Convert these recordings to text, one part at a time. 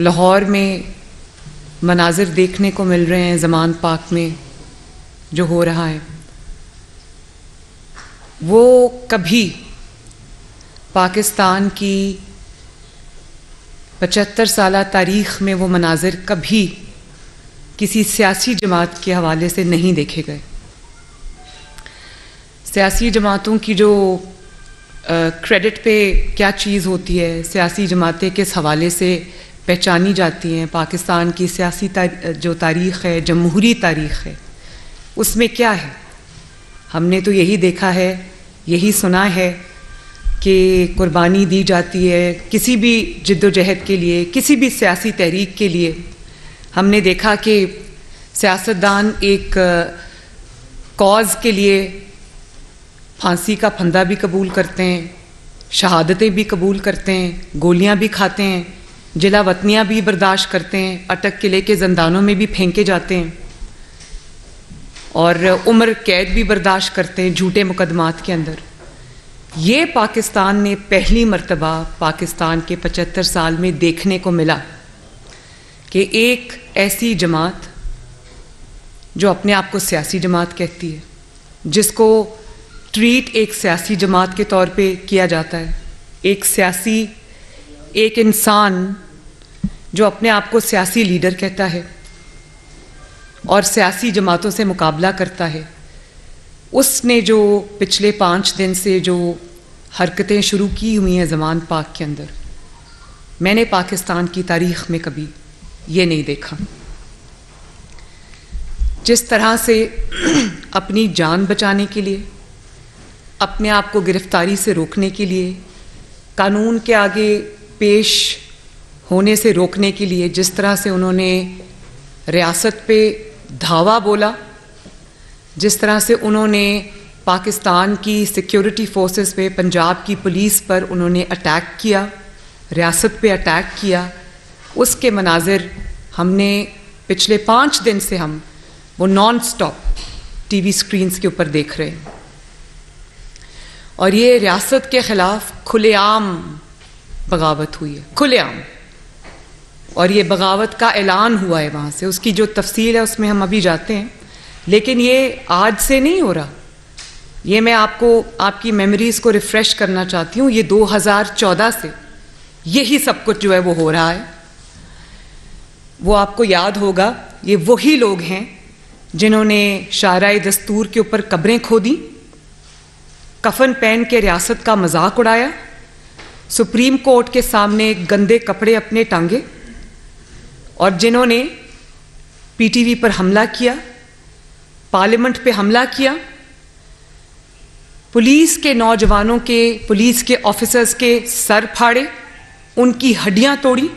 लाहौर में मनाजिर देखने को मिल रहे हैं जमान पाक में, जो हो रहा है। वो कभी पाकिस्तान की पचहत्तर साल तारीख में वो मनाजिर कभी किसी सियासी जमात के हवाले से नहीं देखे गए। सियासी जमातों की जो क्रेडिट पे क्या चीज़ होती है, सियासी जमातें किस हवाले से पहचानी जाती हैं। पाकिस्तान की सियासी जो तारीख़ है, जमहूरी तारीख़ है, उसमें क्या है? हमने तो यही देखा है, यही सुना है कि कुर्बानी दी जाती है किसी भी जद्दोजहद के लिए, किसी भी सियासी तहरीक के लिए। हमने देखा कि सियासतदान एक कॉज के लिए फांसी का फंदा भी कबूल करते हैं, शहादतें भी कबूल करते हैं, गोलियाँ भी खाते हैं। जिला वतनियाँ भी बर्दाश्त करते हैं, अटक किले के जंदानों में भी फेंके जाते हैं। और उम्र कैद भी बर्दाश्त करते हैं झूठे मुकदमात के अंदर। ये पाकिस्तान ने पहली मर्तबा पाकिस्तान के पचहत्तर साल में देखने को मिला कि एक ऐसी जमात जो अपने आप को सियासी जमात कहती है, जिसको ट्रीट एक सियासी जमात के तौर पे किया जाता है। एक सियासी एक इंसान जो अपने आप को सियासी लीडर कहता है और सियासी जमातों से मुकाबला करता है, उसने जो पिछले पाँच दिन से जो हरकतें शुरू की हुई हैं जमान पाक के अंदर, मैंने पाकिस्तान की तारीख में कभी ये नहीं देखा। जिस तरह से अपनी जान बचाने के लिए, अपने आप को गिरफ्तारी से रोकने के लिए, कानून के आगे पेश होने से रोकने के लिए जिस तरह से उन्होंने रियासत पे धावा बोला, जिस तरह से उन्होंने पाकिस्तान की सिक्योरिटी फोर्सेस पे, पंजाब की पुलिस पर उन्होंने अटैक किया, रियासत पे अटैक किया, उसके मनाजिर हमने पिछले पाँच दिन से हम वो नॉन स्टॉप टीवी स्क्रीन्स के ऊपर देख रहे हैं। और ये रियासत के ख़िलाफ़ खुलेआम बगावत हुई है। खुलेआम। और ये बगावत का ऐलान हुआ है वहाँ से। उसकी जो तफसील है, उसमें हम अभी जाते हैं। लेकिन ये आज से नहीं हो रहा। ये मैं आपको, आपकी मेमोरीज़ को रिफ़्रेश करना चाहती हूँ। ये 2014 से यही सब कुछ जो है वो हो रहा है। वो आपको याद होगा, ये वही लोग हैं जिन्होंने शारा दस्तूर के ऊपर कब्रें खोदी, कफन पहन के रियासत का मज़ाक उड़ाया सुप्रीम कोर्ट के सामने गंदे कपड़े अपने टांगे और जिन्होंने पीटीवी पर हमला किया, पार्लियामेंट पे हमला किया, पुलिस के नौजवानों के, पुलिस के ऑफिसर्स के सर फाड़े, उनकी हड्डियाँ तोड़ी।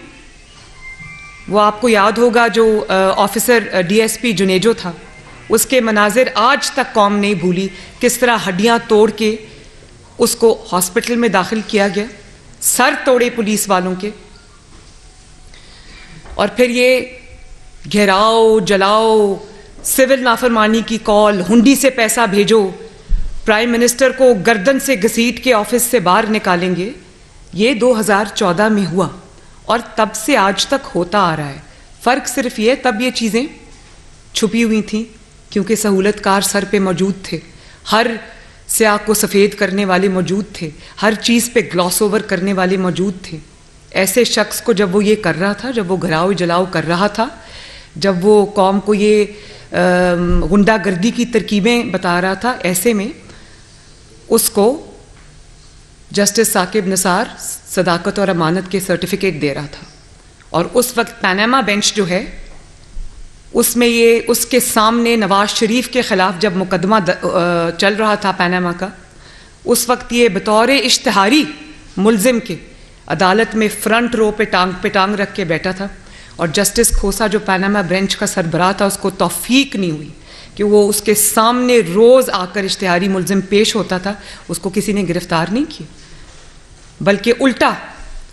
वो आपको याद होगा जो ऑफिसर डीएसपी जुनेजो था, उसके मनाजिर आज तक कौम नहीं भूली किस तरह हड्डियाँ तोड़ के उसको हॉस्पिटल में दाखिल किया गया। सर तोड़े पुलिस वालों के। और फिर ये घेराओ, जलाओ, सिविल नाफरमानी की कॉल, हुंडी से पैसा भेजो, प्राइम मिनिस्टर को गर्दन से घसीट के ऑफ़िस से बाहर निकालेंगे, ये 2014 में हुआ और तब से आज तक होता आ रहा है। फ़र्क सिर्फ़ ये, तब ये चीज़ें छुपी हुई थी, क्योंकि सहूलतकार सर पे मौजूद थे। हर स्याह को सफ़ेद करने वाले मौजूद थे। हर चीज़ पे ग्लॉस ओवर करने वाले मौजूद थे। ऐसे शख्स को जब वो ये कर रहा था, जब वो घराव जलाओ कर रहा था, जब वो कौम को ये गुंडागर्दी की तरकीबें बता रहा था, ऐसे में उसको जस्टिस साकिब निसार सदाकत और अमानत के सर्टिफिकेट दे रहा था। और उस वक्त पैनामा बेंच जो है उसमें ये उसके सामने नवाज़ शरीफ के ख़िलाफ़ जब मुकदमा द, आ, चल रहा था पैनामा का उस वक्त ये बतौर इश्तहारी मुलजिम के अदालत में फ्रंट रो पे टांग पे टांग रख के बैठा था और जस्टिस खोसा जो पैनामा बेंच का सरबराह था उसको तौफीक नहीं हुई कि वो उसके सामने रोज़ आकर इश्तहारी मुलजिम पेश होता था उसको किसी ने गिरफ़्तार नहीं किया। बल्कि उल्टा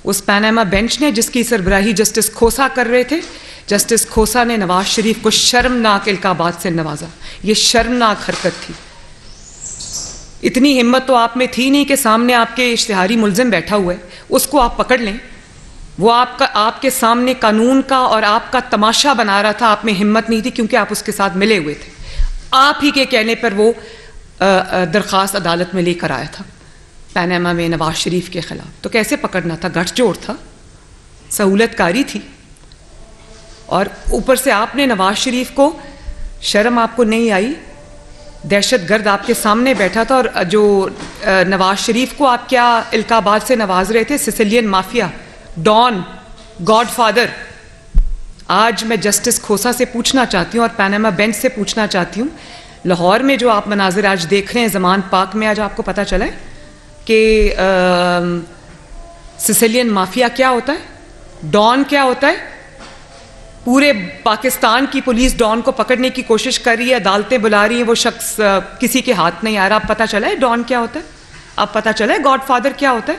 उस पैनामा बेंच ने जिसकी सरबराही जस्टिस खोसा कर रहे थे, जस्टिस खोसा ने नवाज़ शरीफ को शर्मनाक इल्काबाद से नवाजा। ये शर्मनाक हरकत थी। इतनी हिम्मत तो आप में थी नहीं कि सामने आपके इश्तहारी मुलजिम बैठा हुआ है। उसको आप पकड़ लें। वो आपका, आपके सामने कानून का और आपका तमाशा बना रहा था। आप में हिम्मत नहीं थी क्योंकि आप उसके साथ मिले हुए थे। आप ही के कहने पर वो दरख्वास्त अदालत में लेकर आया था। पैनामा में नवाज़ शरीफ के ख़िलाफ़। तो कैसे पकड़ना था? गठजोड़ था। सहूलतकारी थी। और ऊपर से आपने नवाज़ शरीफ को शर्म आपको नहीं आई? दहशत गर्द आपके सामने बैठा था और जो नवाज़ शरीफ को आप क्या इल्काबाद से नवाज़ रहे थे? Sicilian mafia. Don godfather आज मैं जस्टिस खोसा से पूछना चाहती हूँ और पैनामा बेंच से पूछना चाहती हूँ। लाहौर में जो आप मनाजिर आज देख रहे हैं, जमान पाक में आज आपको पता चला है? कि सिसिलियन माफिया क्या होता है? डॉन क्या होता है? पूरे पाकिस्तान की पुलिस डॉन को पकड़ने की कोशिश कर रही है, अदालतें बुला रही हैं, वो शख्स किसी के हाथ नहीं आ रहा। अब पता चला है डॉन क्या होता है? अब पता चला है गॉड फादर क्या होता है?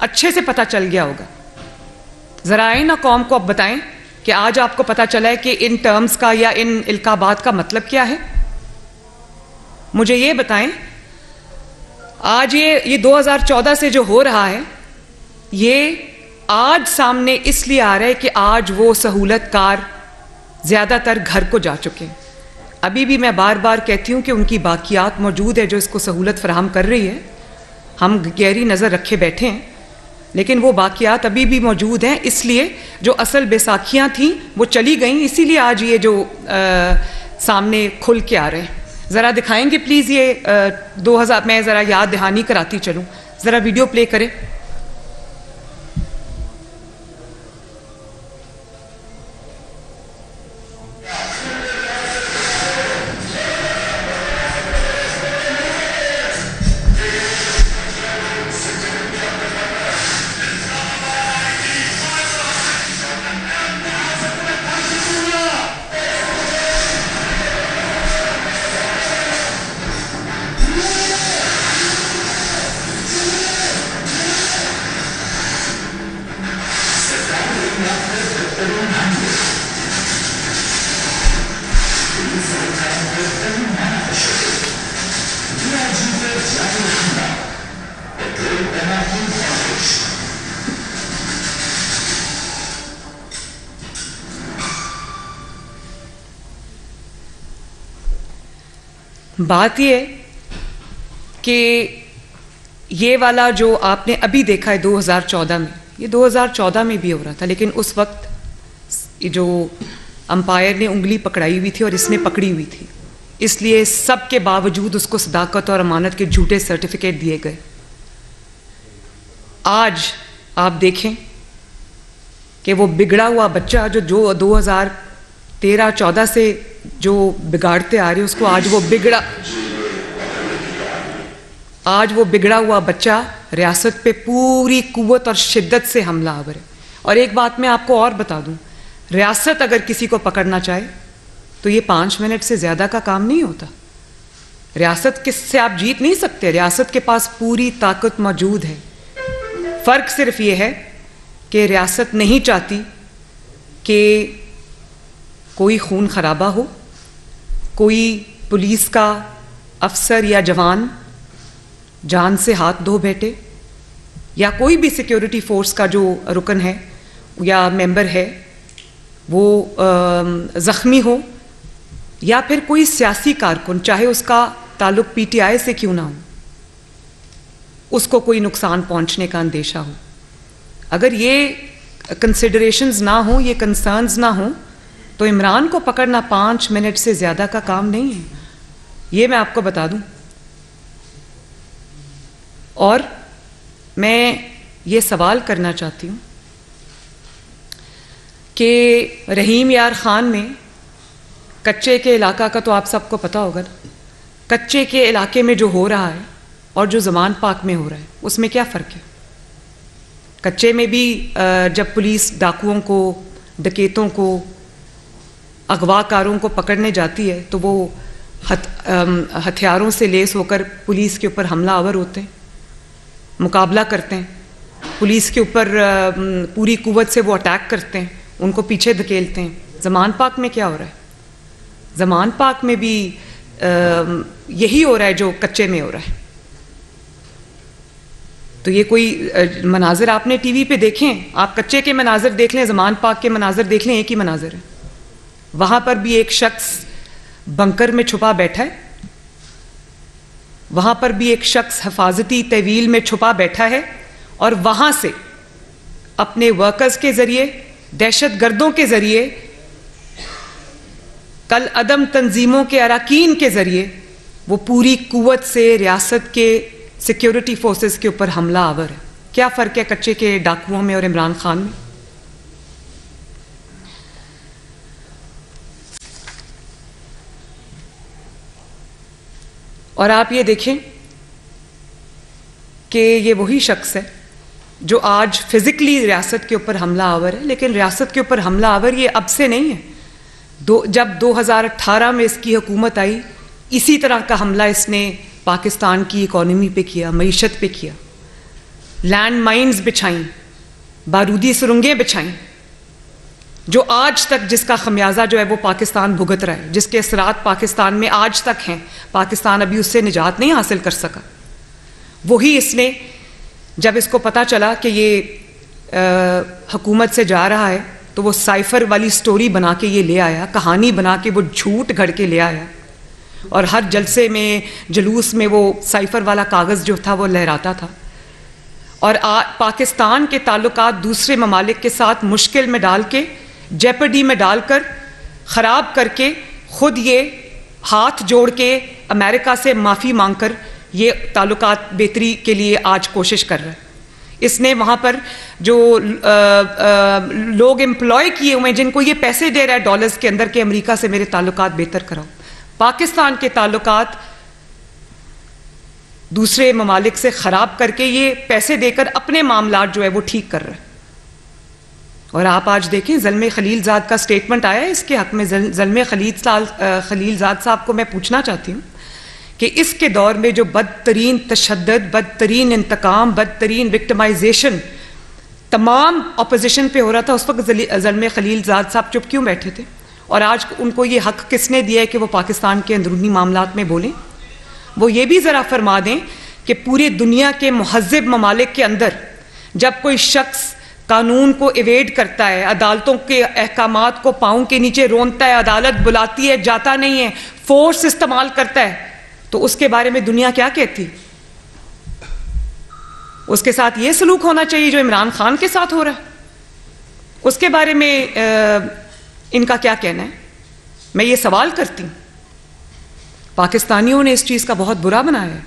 अच्छे से पता चल गया होगा। ज़रा आए ना कौम को अब बताएँ कि आज आपको पता चला है कि इन टर्म्स का या इन इल्काबात का मतलब क्या है? मुझे ये बताएँ आज ये ये 2014 से जो हो रहा है ये आज सामने इसलिए आ रहा है कि आज वो सहूलतकार ज़्यादातर घर को जा चुके हैं। अभी भी मैं बार बार कहती हूँ कि उनकी बाकियात मौजूद है जो इसको सहूलत फराहम कर रही है। हम गहरी नज़र रखे बैठे हैं लेकिन वो बाकियात अभी भी मौजूद हैं इसलिए जो असल बैसाखियाँ थीं वो चली गई इसीलिए आज ये जो आ, सामने खुल के आ रहे हैं। ज़रा दिखाएँगे प्लीज़ ये दो हज़ार, मैं ज़रा याद दहानी कराती चलूँ। ज़रा वीडियो प्ले करें। बात यह कि ये वाला जो आपने अभी देखा है 2014 में, ये 2014 में भी हो रहा था, लेकिन उस वक्त जो अंपायर ने उंगली पकड़ाई हुई थी और इसने पकड़ी हुई थी। इसलिए सब के बावजूद उसको सदाकत और अमानत के झूठे सर्टिफिकेट दिए गए। आज आप देखें कि वो बिगड़ा हुआ बच्चा जो जो 2013 14 से जो बिगाड़ते आ रहे हैं, उसको आज वो बिगड़ा। आज वो बिगड़ा हुआ बच्चा रियासत पे पूरी कुवत और शिद्दत से हमला आवर है। और एक बात मैं आपको और बता दूँ, रियासत अगर किसी को पकड़ना चाहे तो ये पाँच मिनट से ज़्यादा का काम नहीं होता। रियासत किससे आप जीत नहीं सकते? रियासत के पास पूरी ताकत मौजूद है। फ़र्क सिर्फ़ ये है कि रियासत नहीं चाहती कि कोई खून खराबा हो, कोई पुलिस का अफसर या जवान जान से हाथ धो बैठे, या कोई भी सिक्योरिटी फोर्स का जो रुकन है या मेंबर है, वो ज़ख्मी हो, या फिर कोई सियासी कारकुन, चाहे उसका ताल्लुक पीटीआई से क्यों ना हो, उसको कोई नुकसान पहुँचने का अंदेशा हो। अगर ये कंसिडरेशंस ना हो, ये कंसर्न्स ना हो तो इमरान को पकड़ना पाँच मिनट से ज़्यादा का काम नहीं है। ये मैं आपको बता दूँ। और मैं ये सवाल करना चाहती हूँ कि रहीम यार ख़ान में कच्चे के इलाका का तो आप सबको पता होगा ना। कच्चे के इलाके में जो हो रहा है और जो जमान पाक में हो रहा है, उसमें क्या फ़र्क है? कच्चे में भी जब पुलिस डाकुओं को, डकेतों को अगवाकारों को पकड़ने जाती है तो वो हथ, हथियारों से लेस होकर पुलिस के ऊपर हमला आवर होते हैं मुकाबला करते हैं। पुलिस के ऊपर पूरी कुवत से वो अटैक करते हैं उनको पीछे धकेलते हैं। जमान पाक में क्या हो रहा है? जमान पाक में भी यही हो रहा है जो कच्चे में हो रहा है। तो ये कोई मनाजिर आपने टीवी पे देखें आप कच्चे के मनाजिर देख लें जमान पाक के मनाजिर देख लें एक ही मनाजिर है। वहाँ पर भी एक शख्स बंकर में छुपा बैठा है। वहाँ पर भी एक शख्स हफाजती तवील में छुपा बैठा है और वहाँ से अपने वर्कर्स के ज़रिए दहशत गर्दों के ज़रिए, कल अदम तंजीमों के अरकान के ज़रिए वो पूरी कुत से रियासत के सिक्योरिटी फोर्सेस के ऊपर हमला आवर है। क्या फ़र्क है कच्चे के डाकुओं में और इमरान खान में? और आप ये देखें कि ये वही शख्स है जो आज फिज़िकली रियासत के ऊपर हमला आवर है, लेकिन रियासत के ऊपर हमला आवर ये अब से नहीं है। दो, जब 2018 में इसकी हुकूमत आई, इसी तरह का हमला इसने पाकिस्तान की इकॉनमी पे किया, मीशत पे किया। लैंड माइन्स बिछाई, बारूदी सुरंगें बिछाई जो आज तक जिसका खमियाजा जो है वो पाकिस्तान भुगत रहा है जिसके असरात पाकिस्तान में आज तक हैं पाकिस्तान अभी उससे निजात नहीं हासिल कर सका। वही इसने जब इसको पता चला कि ये हकूमत से जा रहा है तो वो साइफर वाली स्टोरी बना के ये ले आया कहानी बना के वो झूठ घड़ के ले आया। और हर जलसे में जलूस में वो साइफर वाला कागज़ जो था वो लहराता था। और आ, पाकिस्तान के ताल्लुकात दूसरे ममालिक के साथ मुश्किल में डाल के जेपडी में डालकर ख़राब करके ख़ुद ये हाथ जोड़ के अमेरिका से माफ़ी मांगकर ये ताल्लुक बेहतरी के लिए आज कोशिश कर रहा है। इसने वहाँ पर जो आ, आ, लोग एम्प्लॉय किए हुए हैं जिनको ये पैसे दे रहा है डॉलर्स के अंदर के अमेरिका से मेरे ताल्लुकात बेहतर कराओ। पाकिस्तान के ताल्लुकात दूसरे ममालिक से ख़राब करके ये पैसे देकर अपने मामला जो है वो ठीक कर रहा है। और आप आज देखें, जलम खलीलजाद का स्टेटमेंट आया इसके हक में जलम खलील खलीलजाद साहब को मैं पूछना चाहती हूँ कि इसके दौर में जो बदतरीन तशद बदतरीन इंतकाम, बदतरीन विक्टमाइजेशन तमाम अपोजिशन पे हो रहा था, उस वक्त जलम खलीलजाद साहब चुप क्यों बैठे थे? और आज उनको ये हक किसने दिया है कि वो पाकिस्तान के अंदरूनी मामला में बोलें? वो ये भी ज़रा फरमा दें कि पूरी दुनिया के महजब ममालिक के अंदर जब कोई शख्स कानून को इवेड करता है अदालतों के अहकाम को पाँव के नीचे रोनता है अदालत बुलाती है जाता नहीं है फोर्स इस्तेमाल करता है। तो उसके बारे में दुनिया क्या कहती? उसके साथ ये सलूक होना चाहिए जो इमरान खान के साथ हो रहा है। उसके बारे में आ, इनका क्या कहना है? मैं ये सवाल करती हूँ। पाकिस्तानियों ने इस चीज़ का बहुत बुरा बनाया है।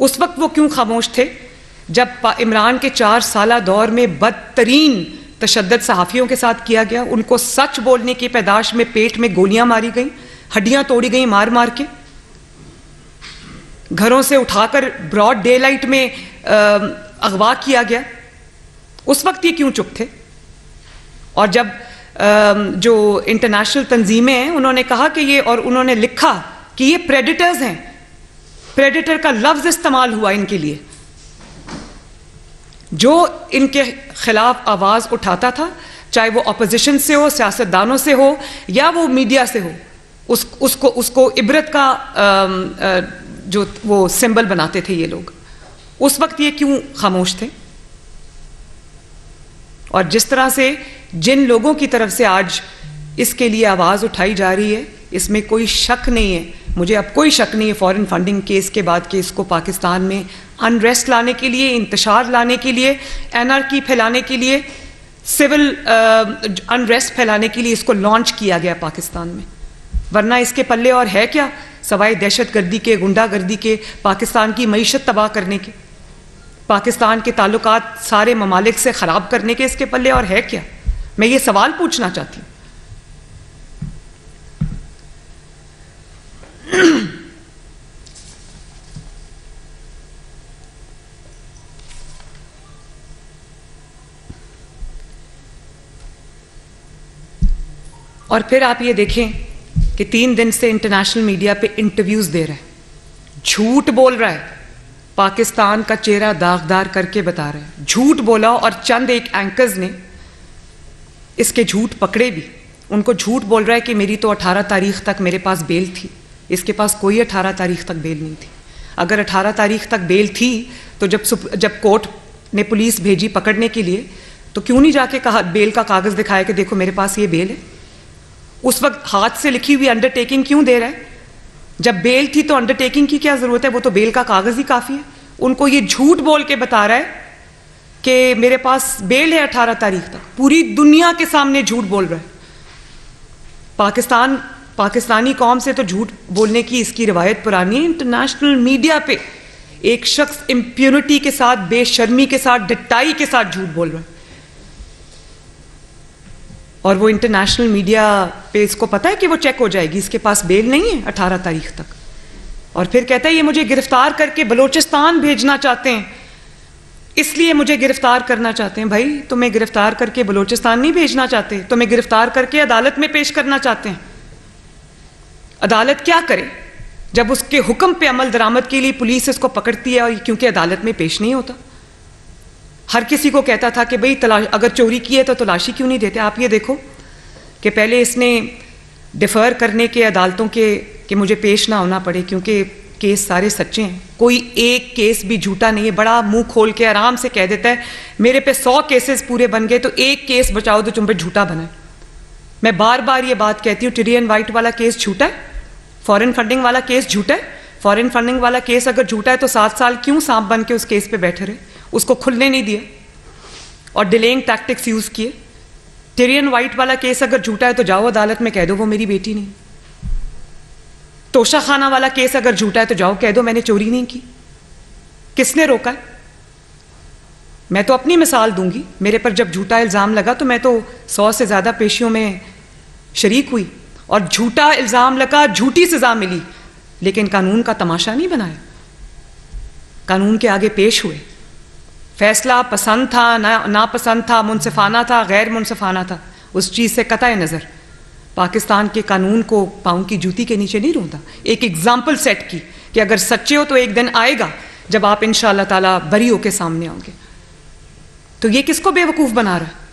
उस वक्त वो क्यों खामोश थे? जब इमरान के चार साल दौर में बदतरीन तशद सहाफ़ियों के साथ किया गया, उनको सच बोलने की पैदाश में पेट में गोलियाँ मारी गई, हड्डियाँ तोड़ी गई मार मार के। घरों से उठाकर ब्रॉड डे लाइट में अगवा किया गया। उस वक्त ये क्यों चुप थे? और जब जो इंटरनेशनल तंजीमें हैं, उन्होंने कहा कि ये, और उन्होंने लिखा कि ये प्रेडिटर्स हैं। प्रेडिटर का लफ्ज़ इस्तेमाल हुआ इनके लिए। जो इनके खिलाफ आवाज़ उठाता था चाहे वो अपोजिशन से हो सियासतदानों से हो या वो मीडिया से हो उस उसको उसको इबरत का आ, आ, जो वो सिंबल बनाते थे ये लोग। उस वक्त ये क्यों खामोश थे? और जिस तरह से जिन लोगों की तरफ़ से आज इसके लिए आवाज़ उठाई जा रही है इसमें कोई शक नहीं है मुझे अब कोई शक नहीं है फॉरेन फंडिंग केस के बाद कि इसको पाकिस्तान में अनरेस्ट लाने के लिए इंतशार लाने के लिए एनआरकी फैलाने के लिए सिविल अनरेस्ट फैलाने के लिए इसको लॉन्च किया गया पाकिस्तान में। वरना इसके पल्ले और है क्या? सवाए दहशत गर्दी के, गुंडागर्दी के, पाकिस्तान की मीशत तबाह करने के। पाकिस्तान के ताल्लुकात सारे ममालिक से ख़राब करने के इसके पल्ले और है क्या? मैं ये सवाल पूछना चाहती हूँ। और फिर आप ये देखें कि तीन दिन से इंटरनेशनल मीडिया पे इंटरव्यूज़ दे रहा है। झूठ बोल रहा है। पाकिस्तान का चेहरा दागदार करके बता रहा झूठ बोला और चंद एक एंकर्स ने इसके झूठ पकड़े भी। उनको झूठ बोल रहा है कि मेरी तो 18 तारीख तक मेरे पास बेल थी। इसके पास कोई 18 तारीख तक बेल नहीं थी। अगर 18 तारीख तक बेल थी तो जब जब कोर्ट ने पुलिस भेजी पकड़ने के लिए तो क्यों नहीं जाके कहा, बेल का कागज़ दिखाया कि देखो मेरे पास ये बेल है? उस वक्त हाथ से लिखी हुई अंडरटेकिंग क्यों दे रहा है? जब बेल थी तो अंडरटेकिंग की क्या ज़रूरत है? वो तो बेल का कागज़ ही काफ़ी है। उनको ये झूठ बोल के बता रहा है कि मेरे पास बेल है अठारह तारीख तक। पूरी दुनिया के सामने झूठ बोल रहा है। पाकिस्तान पाकिस्तानी कौम से तो झूठ बोलने की इसकी रिवायत पुरानी है इंटरनेशनल मीडिया पे एक शख्स इम्प्यूनिटी के साथ, बेशर्मी के साथ डटाई के साथ झूठ बोल रहा है। और वो इंटरनेशनल मीडिया पे इसको पता है कि वो चेक हो जाएगी, इसके पास बेल नहीं है अठारह तारीख तक। और फिर कहता है, ये मुझे गिरफ़्तार करके बलोचिस्तान भेजना चाहते हैं। इसलिए मुझे गिरफ़्तार करना चाहते हैं। भाई, तुम्हें गिरफ़्तार करके बलोचिस्तान नहीं भेजना चाहते। तुम्हें गिरफ़्तार करके अदालत में पेश करना चाहते हैं। अदालत क्या करे? जब उसके हुक्म पे अमल दरामद के लिए पुलिस इसको पकड़ती है और क्योंकि अदालत में पेश नहीं होता। हर किसी को कहता था कि भाई तलाश अगर चोरी की है तो तलाशी क्यों नहीं देते? आप ये देखो कि पहले इसने डिफ़र करने के अदालतों के, कि मुझे पेश ना होना पड़े क्योंकि केस सारे सच्चे हैं। कोई एक केस भी झूठा नहीं है। बड़ा मुँह खोल के आराम से कह देता है, मेरे पे सौ केसेस पूरे बन गए तो एक केस बचाओ तो तुम पे झूठा बना मैं बार बार ये बात कहती हूँ टिरियन वाइट वाला केस झूठा है? फॉरेन फंडिंग वाला केस झूठा है? फॉरेन फंडिंग वाला केस अगर झूठा है तो सात साल क्यों सांप बन के उस केस पे बैठे रहे? उसको खुलने नहीं दिया। और डिलेइंग टैक्टिक्स यूज़ किए। टिरियन वाइट वाला केस अगर झूठा है तो जाओ अदालत में कह दो, वो मेरी बेटी नहीं। तोशा खाना वाला केस अगर झूठा है तो जाओ कह दो, मैंने चोरी नहीं की। किसने रोका? है मैं तो अपनी मिसाल दूँगी। मेरे पर जब झूठा इल्ज़ाम लगा तो मैं तो सौ से ज़्यादा पेशियों में शरीक हुई और झूठा इल्ज़ाम लगा, झूठी सज़ा मिली। लेकिन कानून का तमाशा नहीं बनाया कानून के आगे पेश हुए। फैसला पसंद था, ना, नापसंद था, मुनसिफाना था, गैर मुनसिफाना था। उस चीज़ से कतः नज़र। पाकिस्तान के कानून को पाँव की जूती के नीचे नहीं रोता एक एग्ज़ाम्पल सेट की कि अगर सच्चे हो तो एक दिन आएगा, जब आप इन ताला बरी होके सामने आओगे। तो ये किसको बेवकूफ़ बना रहा? है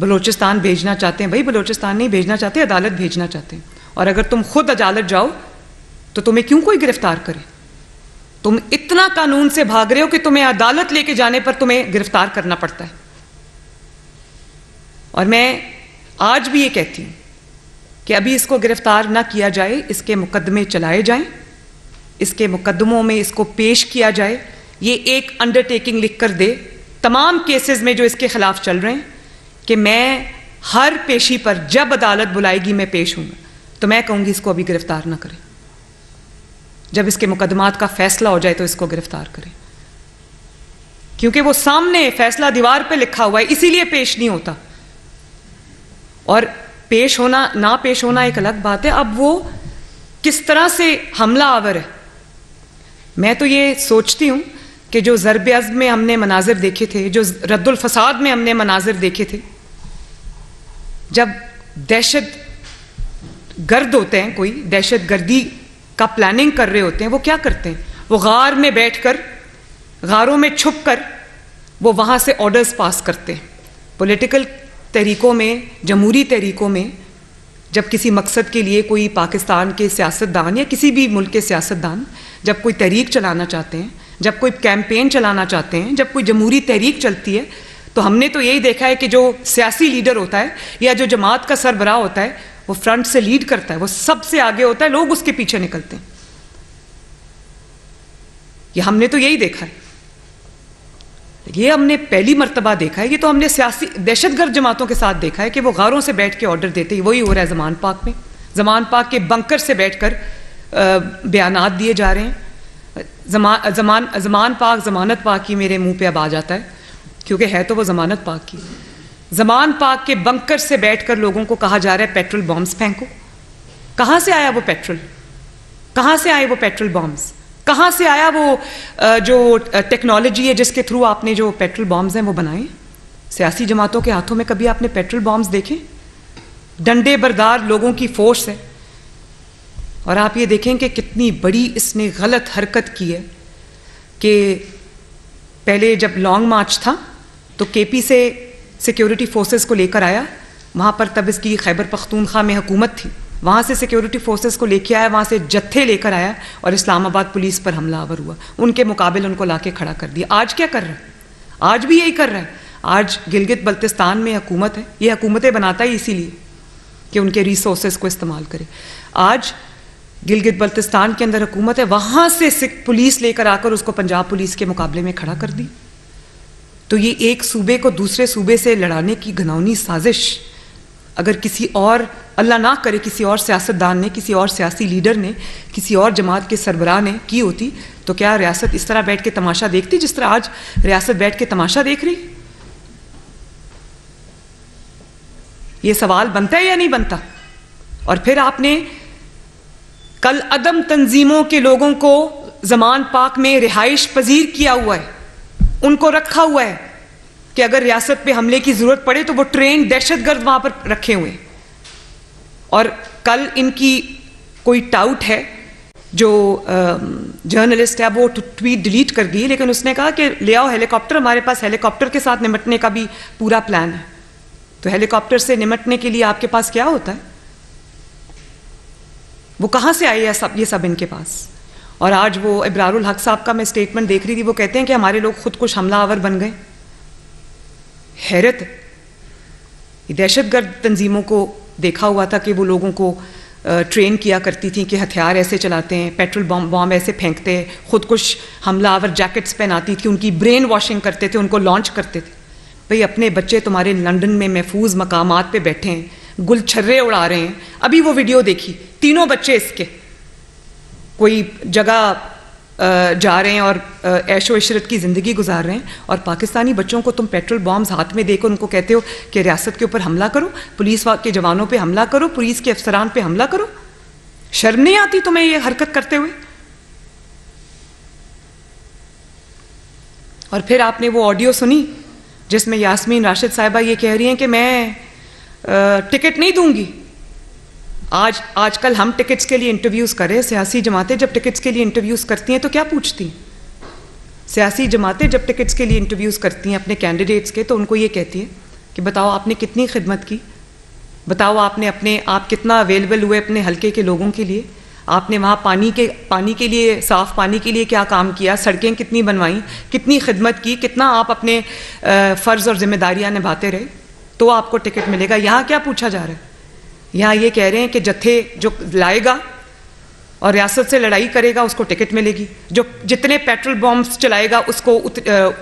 बलोचिस्तान भेजना चाहते हैं, भाई बलोचिस्तान नहीं भेजना चाहते, अदालत भेजना चाहते हैं। और अगर तुम खुद अदालत जाओ तो तुम्हें क्यों कोई गिरफ़्तार करे? तुम इतना कानून से भाग रहे हो कि तुम्हें अदालत लेके जाने पर तुम्हें गिरफ़्तार करना पड़ता है। और मैं आज भी ये कहती हूँ कि अभी इसको गिरफ़्तार ना किया जाए, इसके मुकदमे चलाए जाएँ, इसके मुकदमों में इसको पेश किया जाए, ये एक अंडरटेकिंग लिख कर दे तमाम केसेस में जो इसके खिलाफ चल रहे हैं, कि मैं हर पेशी पर जब अदालत बुलाएगी, मैं पेश हूँगा तो मैं कहूँगी, इसको अभी गिरफ़्तार ना करें। जब इसके मुकदमात का फैसला हो जाए तो इसको गिरफ़्तार करें। क्योंकि वो सामने फैसला दीवार पे लिखा हुआ है, इसीलिए पेश नहीं होता। और पेश होना, ना पेश होना एक अलग बात है। अब वो किस तरह से हमला आवर है? मैं तो ये सोचती हूँ कि जो ज़रब अज़म में हमने मनाजिर देखे थे, जो रद्दुल फसाद में हमने मनाजिर देखे थे, जब दहशत गर्द होते हैं कोई, दहशत गर्दी का प्लानिंग कर रहे होते हैं, वो क्या करते हैं? वो गार में बैठकर, गारों में छुप कर वो वहाँ से ऑर्डर्स पास करते हैं। पॉलिटिकल तरीक़ों में, जमहूरी तरीक़ों में, जब किसी मकसद के लिए कोई पाकिस्तान के सियासतदान या किसी भी मुल्क के सियासतदान, जब कोई तहरीक चलाना चाहते हैं जब कोई कैंपेन चलाना चाहते हैं, जब कोई जमहूरी तहरीक चलती है तो हमने तो यही देखा है कि जो सियासी लीडर होता है, या जो जमात का सरबराह होता है, वो फ्रंट से लीड करता है, वो सबसे आगे होता है, लोग उसके पीछे निकलते हैं। ये हमने तो यही देखा है। ये हमने पहली मरतबा देखा है, ये तो हमने सियासी, दहशतगर्द जमातों के साथ देखा है कि वो गारों से बैठ के ऑर्डर देते हैं, वही हो रहा है जमान पाक में। जमान पाक के बंकर से बैठकर बयान दिए जा रहे हैं। जमान जमान जमान पाक, जमानत पाक की मेरे मुँह पे अब आ जाता है, क्योंकि है तो वो जमानत पाक की। जमान पाक के बंकर से बैठकर लोगों को कहा जा रहा है पेट्रोल बॉम्ब्स फेंको। कहाँ से आया वो पेट्रोल? कहाँ से आए वो पेट्रोल बॉम्ब्स? कहाँ से आया वो जो टेक्नोलॉजी है जिसके थ्रू आपने जो पेट्रोल बॉम्ब्स हैं वो बनाए? सियासी जमातों के हाथों में कभी आपने पेट्रोल बॉम्ब्स देखे? डंडे बरदार लोगों की फोर्स है। और आप ये देखें कि कितनी बड़ी इसने गलत हरकत की है कि पहले जब लॉन्ग मार्च था तो केपी से सिक्योरिटी फोर्सेस को लेकर आया, वहाँ पर तब इसकी खैबर पख्तूनख्वा में हुकूमत थी। वहाँ से सिक्योरिटी फोर्सेस को लेके आया, वहाँ से जत्थे लेकर आया और इस्लामाबाद पुलिस पर हमलावर हुआ। उनके मुकाबले उनको लाके खड़ा कर दिया। आज क्या कर रहा है? आज भी यही कर रहा है। आज गिलगित बल्तिस्तान में हुकूमत है। ये हुकूमतें बनाता ही इसीलिए कि उनके रिसोर्स को इस्तेमाल करे। आज गिलगित बल्तिस्तान के अंदर हुकूमत है, वहाँ से सिख पुलिस लेकर आकर उसको पंजाब पुलिस के मुकाबले में खड़ा कर दी। तो ये एक सूबे को दूसरे सूबे से लड़ाने की घनौनी साजिश, अगर किसी और, अल्लाह ना करे किसी और सियासतदान ने, किसी और सियासी लीडर ने, किसी और जमात के सरबराह ने की होती तो क्या रियासत इस तरह बैठ के तमाशा देखती जिस तरह आज रियासत बैठ के तमाशा देख रही? ये सवाल बनता है या नहीं बनता? और फिर आपने कल अदम तंजीमों के लोगों को जमान पाक में रिहाइश पजीर किया हुआ है। उनको रखा हुआ है कि अगर रियासत पे हमले की ज़रूरत पड़े तो वो ट्रेन दहशतगर्द वहाँ पर रखे हुए और कल इनकी कोई टाउट है, जो जर्नलिस्ट है, वो ट्वीट डिलीट कर दी लेकिन उसने कहा कि ले आओ हेलीकॉप्टर, हमारे पास हेलीकॉप्टर के साथ निमटने का भी पूरा प्लान है। तो हेलीकॉप्टर से निमटने के लिए आपके पास क्या होता है? वो कहाँ से आए सब, ये सब इनके पास? और आज वो इब्रारुल हक साहब का मैं स्टेटमेंट देख रही थी, वो कहते हैं कि हमारे लोग खुद कुछ हमलावर बन गए। हैरत। दहशतगर्द तंजीमों को देखा हुआ था कि वो लोगों को ट्रेन किया करती थी कि हथियार ऐसे चलाते हैं पेट्रोल बॉम्ब बॉम्ब ऐसे फेंकते हैं, खुद कुछ हमलावर जैकेट्स पहनाती थी, उनकी ब्रेन वॉशिंग करते थे, उनको लॉन्च करते थे। भाई, अपने बच्चे तुम्हारे लंदन में महफूज मकामात पे बैठे हैं गुल छर्रे उड़ा रहे हैं। अभी वो वीडियो देखी तीनों बच्चे इसके। कोई जगह जा रहे हैं और ऐशो इशरत की ज़िंदगी गुजार रहे हैं और पाकिस्तानी बच्चों को तुम पेट्रोल बॉम्ब्स हाथ में देकर उनको कहते हो कि रियासत के ऊपर हमला करो, पुलिस के जवानों पे हमला करो, पुलिस के अफसरान पे हमला करो। शर्म नहीं आती तुम्हें ये हरकत करते हुए? और फिर आपने वो ऑडियो सुनी जिसमें यास्मीन राशिद साहिबा ये कह रही हैं कि मैं टिकट नहीं दूँगी। आज, आजकल हम टिकट्स के लिए इंटरव्यूज़ करें सियासी जमातें जब टिकट्स के लिए इंटरव्यूज़ करती हैं तो क्या पूछती हैं? सियासी जमातें जब टिकट्स के लिए इंटरव्यूज़ करती हैं अपने कैंडिडेट्स के तो उनको ये कहती हैं कि बताओ आपने कितनी खिदमत की? बताओ आपने अपने, आप कितना अवेलेबल हुए अपने हल्के के लोगों के लिए? आपने वहाँ पानी के पानी के लिए, साफ़ पानी के लिए क्या काम किया? सड़कें कितनी बनवाई? कितनी खिदमत की? कितना आप अपने फ़र्ज़ और ज़िम्मेदारियाँ निभाते रहे? तो आपको टिकट मिलेगा। यहाँ क्या पूछा जा रहा है? यहाँ ये कह रहे हैं कि जत्थे जो लाएगा और रियासत से लड़ाई करेगा, उसको टिकट मिलेगी। जो जितने पेट्रोल बॉम्ब्स चलाएगा, उसको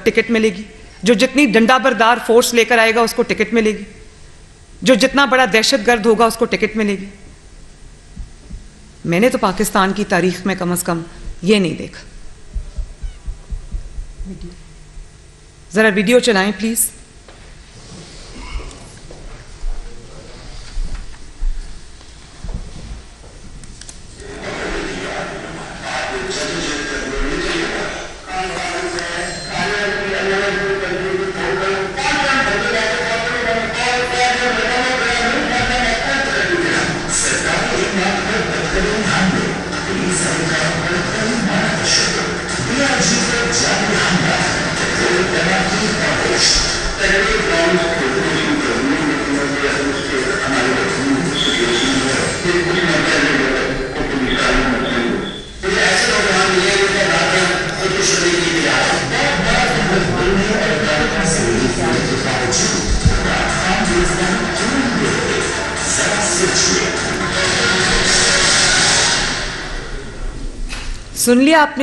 टिकट मिलेगी। जो जितनी डंडा बरदार फोर्स लेकर आएगा, उसको टिकट मिलेगी। जो जितना बड़ा दहशत गर्द होगा, उसको टिकट मिलेगी। मैंने तो पाकिस्तान की तारीख में कम अज़ कम ये नहीं देखा। ज़रा वीडियो चलाएँ, प्लीज़।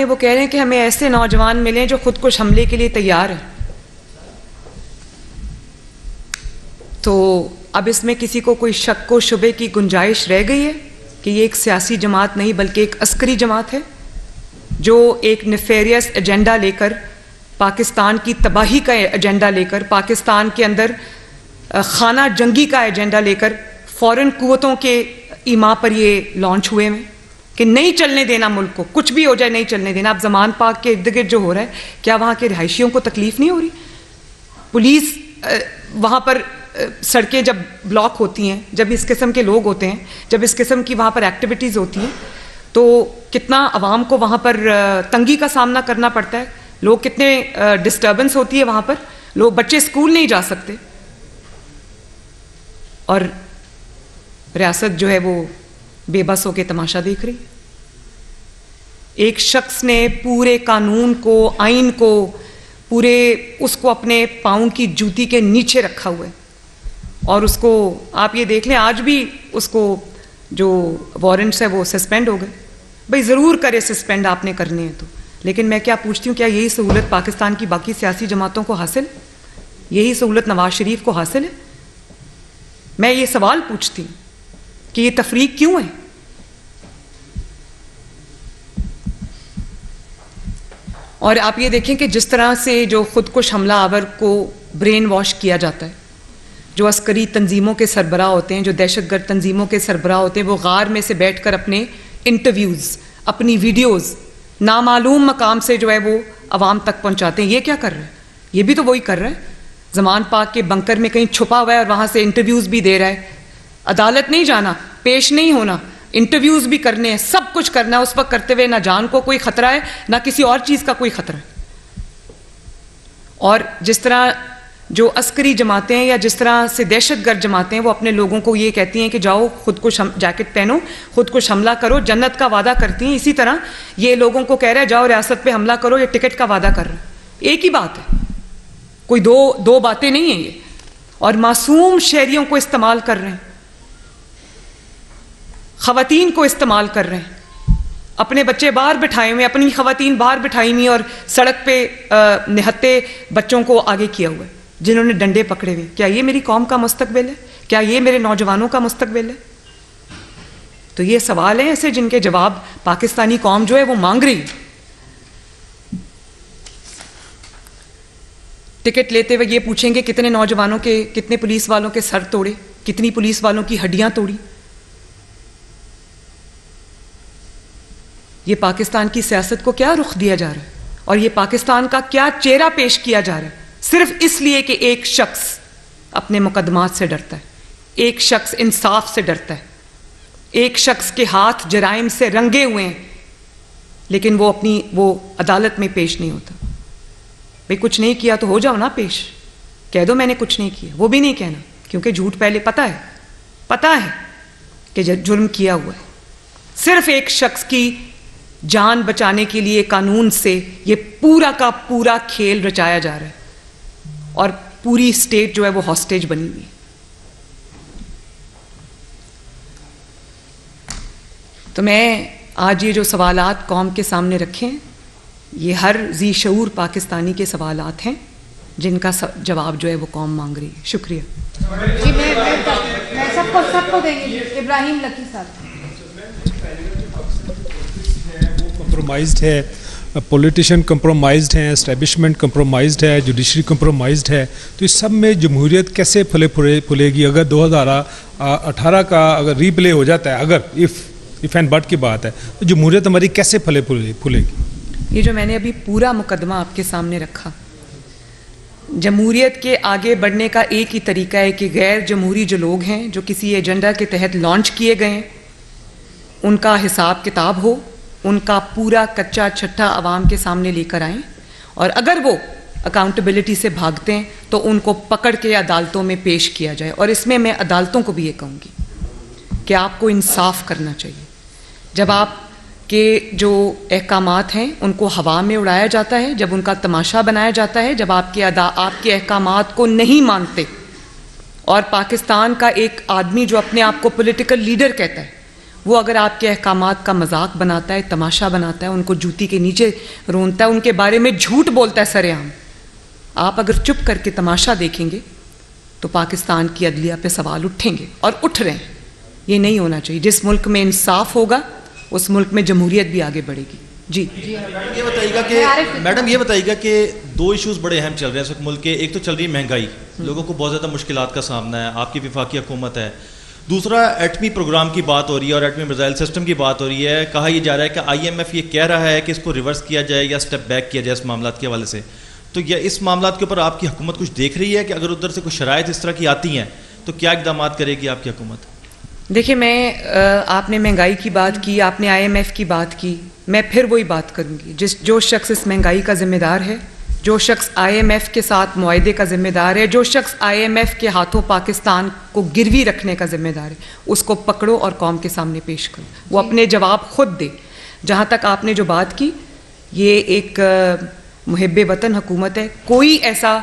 वो कह रहे हैं कि हमें ऐसे नौजवान मिले जो खुद कुछ हमले के लिए तैयार हैं। तो अब इसमें किसी को कोई शक को शुबे की गुंजाइश रह गई है कि ये एक सियासी जमात नहीं, बल्कि एक अस्करी जमात है, जो एक नफेरियस एजेंडा लेकर, पाकिस्तान की तबाही का एजेंडा लेकर, पाकिस्तान के अंदर खाना जंगी का एजेंडा लेकर, फॉरेन कुतों के ईमा पर ये लॉन्च हुए हैं। कि नहीं चलने देना मुल्क को। कुछ भी हो जाए, नहीं चलने देना। अब जमान पाक के इर्द गिर्द जो हो रहा है, क्या वहाँ के रिहायशियों को तकलीफ़ नहीं हो रही? पुलिस वहाँ पर सड़कें जब ब्लॉक होती हैं, जब इस किस्म के लोग होते हैं, जब इस किस्म की वहाँ पर एक्टिविटीज़ होती हैं तो कितना आवाम को वहाँ पर तंगी का सामना करना पड़ता है? लोग कितने डिस्टर्बेंस होती है वहाँ पर? लोग बच्चे स्कूल नहीं जा सकते। और रियासत जो है वो बेबस होकर तमाशा देख रही एक शख्स ने पूरे कानून को, आइन को, पूरे उसको अपने पाँव की जूती के नीचे रखा हुआ है। और उसको, आप ये देख लें, आज भी उसको जो वारंट्स है वो सस्पेंड हो गए। भाई, ज़रूर करे सस्पेंड आपने करने हैं तो। लेकिन मैं क्या पूछती हूँ, क्या यही सहूलत पाकिस्तान की बाकी सियासी जमातों को हासिल यही सहूलत नवाज़ शरीफ को हासिल है? मैं ये सवाल पूछती हूँ कि ये तफरीक क्यों है? और आप ये देखें कि जिस तरह से जो खुदकुश हमला आवर को ब्रेन वॉश किया जाता है, जो अस्करी तंजीमों के सरबरा होते हैं, जो दहशतगर्द तंजीमों के सरबरा होते हैं, वो गार में से बैठ कर अपने इंटरव्यूज़ अपनी वीडियोज़ नामालूम मकाम से जो है वो आवाम तक पहुंचाते हैं। ये क्या कर रहे हैं? ये भी तो वही कर रहा है। जमान पाक के बंकर में कहीं छुपा हुआ है और वहाँ से इंटरव्यूज़ भी दे रहा है। अदालत नहीं जाना, पेश नहीं होना इंटरव्यूज़ भी करने हैं, सब कुछ करना है, उस वक्त करते हुए ना जान को कोई ख़तरा है, ना किसी और चीज़ का कोई ख़तरा है। और जिस तरह जो अस्करी जमातें हैं या जिस तरह से दहशत गर्द जमातें हैं, वो अपने लोगों को ये कहती हैं कि जाओ, खुद को जैकेट पहनो, खुद को हमला करो, जन्नत का वादा करती हैं, इसी तरह ये लोगों को कह रहा है, जाओ रियासत पे हमला करो, ये टिकट का वादा कर रहा एक ही बात है। कोई दो दो बातें नहीं है ये। और मासूम शहरियों को इस्तेमाल कर रहे हैं। खातन को इस्तेमाल कर रहे हैं। अपने बच्चे बाहर बिठाए हुए अपनी खातन बाहर बिठाई हुई और सड़क पे निहत्ते बच्चों को आगे किया हुआ है, जिन्होंने डंडे पकड़े हुए क्या ये मेरी कौम का मुस्तबिल है? क्या ये मेरे नौजवानों का मुस्तबिल है? तो ये सवाल हैं ऐसे जिनके जवाब पाकिस्तानी कौम जो है वो मांग रही टिकट लेते हुए ये पूछेंगे, कितने नौजवानों के, कितने पुलिस वालों के सर तोड़े, कितनी पुलिस वालों की हड्डियाँ तोड़ी? ये पाकिस्तान की सियासत को क्या रुख दिया जा रहा है? और ये पाकिस्तान का क्या चेहरा पेश किया जा रहा है? सिर्फ़ इसलिए कि एक शख्स अपने मुकदमात से डरता है, एक शख्स इंसाफ से डरता है, एक शख्स के हाथ जराइम से रंगे हुए हैं, लेकिन वो अपनी, वो अदालत में पेश नहीं होता। भाई, कुछ नहीं किया तो हो जाओ ना पेश। कह दो मैंने कुछ नहीं किया। वो भी नहीं कहना, क्योंकि झूठ पहले पता है। पता है कि जुर्म किया हुआ है। सिर्फ़ एक शख्स की जान बचाने के लिए कानून से ये पूरा का पूरा खेल रचाया जा रहा है। और पूरी स्टेट जो है वो हॉस्टेज बनी हुई तो मैं आज ये जो सवालात कौम के सामने रखे ये हर जी शूर पाकिस्तानी के सवालात हैं, जिनका जवाब जो है वो कौम मांग रही है। शुक्रिया। जी, मैं मैं सबको सबको देंगे। इब्राहिम लकी साहब। कम्प्रोमाइज्ड है पॉलिटिशियन कंप्रोमाइज्ड हैं इस्टेब्लिशमेंट कंप्रोमाइज्ड है जुडिशरी कंप्रोमाइज्ड है तो इस सब में जमहूरियत कैसे फले फुले, फुलेगी? अगर दो हज़ार अठारह का अगर रीप्ले हो जाता है, अगर इफ़ इफ़ एंड बट की बात है तो जमहूरियत हमारी कैसे फले फुले, फुलेगी? ये जो मैंने अभी पूरा मुकदमा आपके सामने रखा, जमहूरियत के आगे बढ़ने का एक ही तरीका है कि गैर जमहूरी जो लोग हैं, जो किसी एजेंडा के तहत लॉन्च किए गए उनका हिसाब किताब हो उनका पूरा कच्चा छट्टा आवाम के सामने लेकर आएँ। और अगर वो अकाउंटेबिलिटी से भागते हैं तो उनको पकड़ के अदालतों में पेश किया जाए। और इसमें मैं अदालतों को भी ये कहूँगी कि आपको इंसाफ करना चाहिए। जब आप के जो अहकाम हैं, उनको हवा में उड़ाया जाता है, जब उनका तमाशा बनाया जाता है, जब आपके अदा, आपके अहकाम को नहीं मानते, और पाकिस्तान का एक आदमी जो अपने आप को पॉलिटिकल लीडर कहता है वो अगर आपके अहकाम का मज़ाक बनाता है तमाशा बनाता है उनको जूती के नीचे रोनता है उनके बारे में झूठ बोलता है सरेआम। आप अगर चुप करके तमाशा देखेंगे तो पाकिस्तान की अदलिया पे सवाल उठेंगे और उठ रहे हैं। ये नहीं होना चाहिए। जिस मुल्क में इंसाफ होगा उस मुल्क में जमहूरियत भी आगे बढ़ेगी। जी। ये बताइएगा कि मैडम ये बताइएगा कि दो इश्यूज़ बड़े अहम चल रहे हैं इस वक्त मुल्क के। एक तो चल रही है महँगाई। लोगों को बहुत ज़्यादा मुश्किल का सामना है। आपकी विफाकी हुकूमत है। दूसरा एटमी प्रोग्राम की बात हो रही है और एटमी मिसाइल सिस्टम की बात हो रही है। कहा यह जा रहा है कि आईएमएफ ये कह रहा है कि इसको रिवर्स किया जाए या स्टेप बैक किया जाए इस मामला के हवाले से। तो यह इस मामला के ऊपर आपकी हुकूमत कुछ देख रही है कि अगर उधर से कुछ शराय इस तरह की आती हैं तो क्या इकदाम करेगी आपकी हुकूमत? देखिए, मैं आपने महँगाई की बात की, आपने आईएमएफ की बात की, मैं फिर वही बात करूँगी। जिस, जो शख्स इस महँगाई का जिम्मेदार है जो शख्स आईएमएफ के साथ माहे का ज़िम्मेदार है जो शख्स आईएमएफ के हाथों पाकिस्तान को गिरवी रखने का ज़िम्मेदार है उसको पकड़ो और कौम के सामने पेश करो। वो अपने जवाब खुद दे। जहाँ तक आपने जो बात की ये एक मुहब वतन हुकूमत है। कोई ऐसा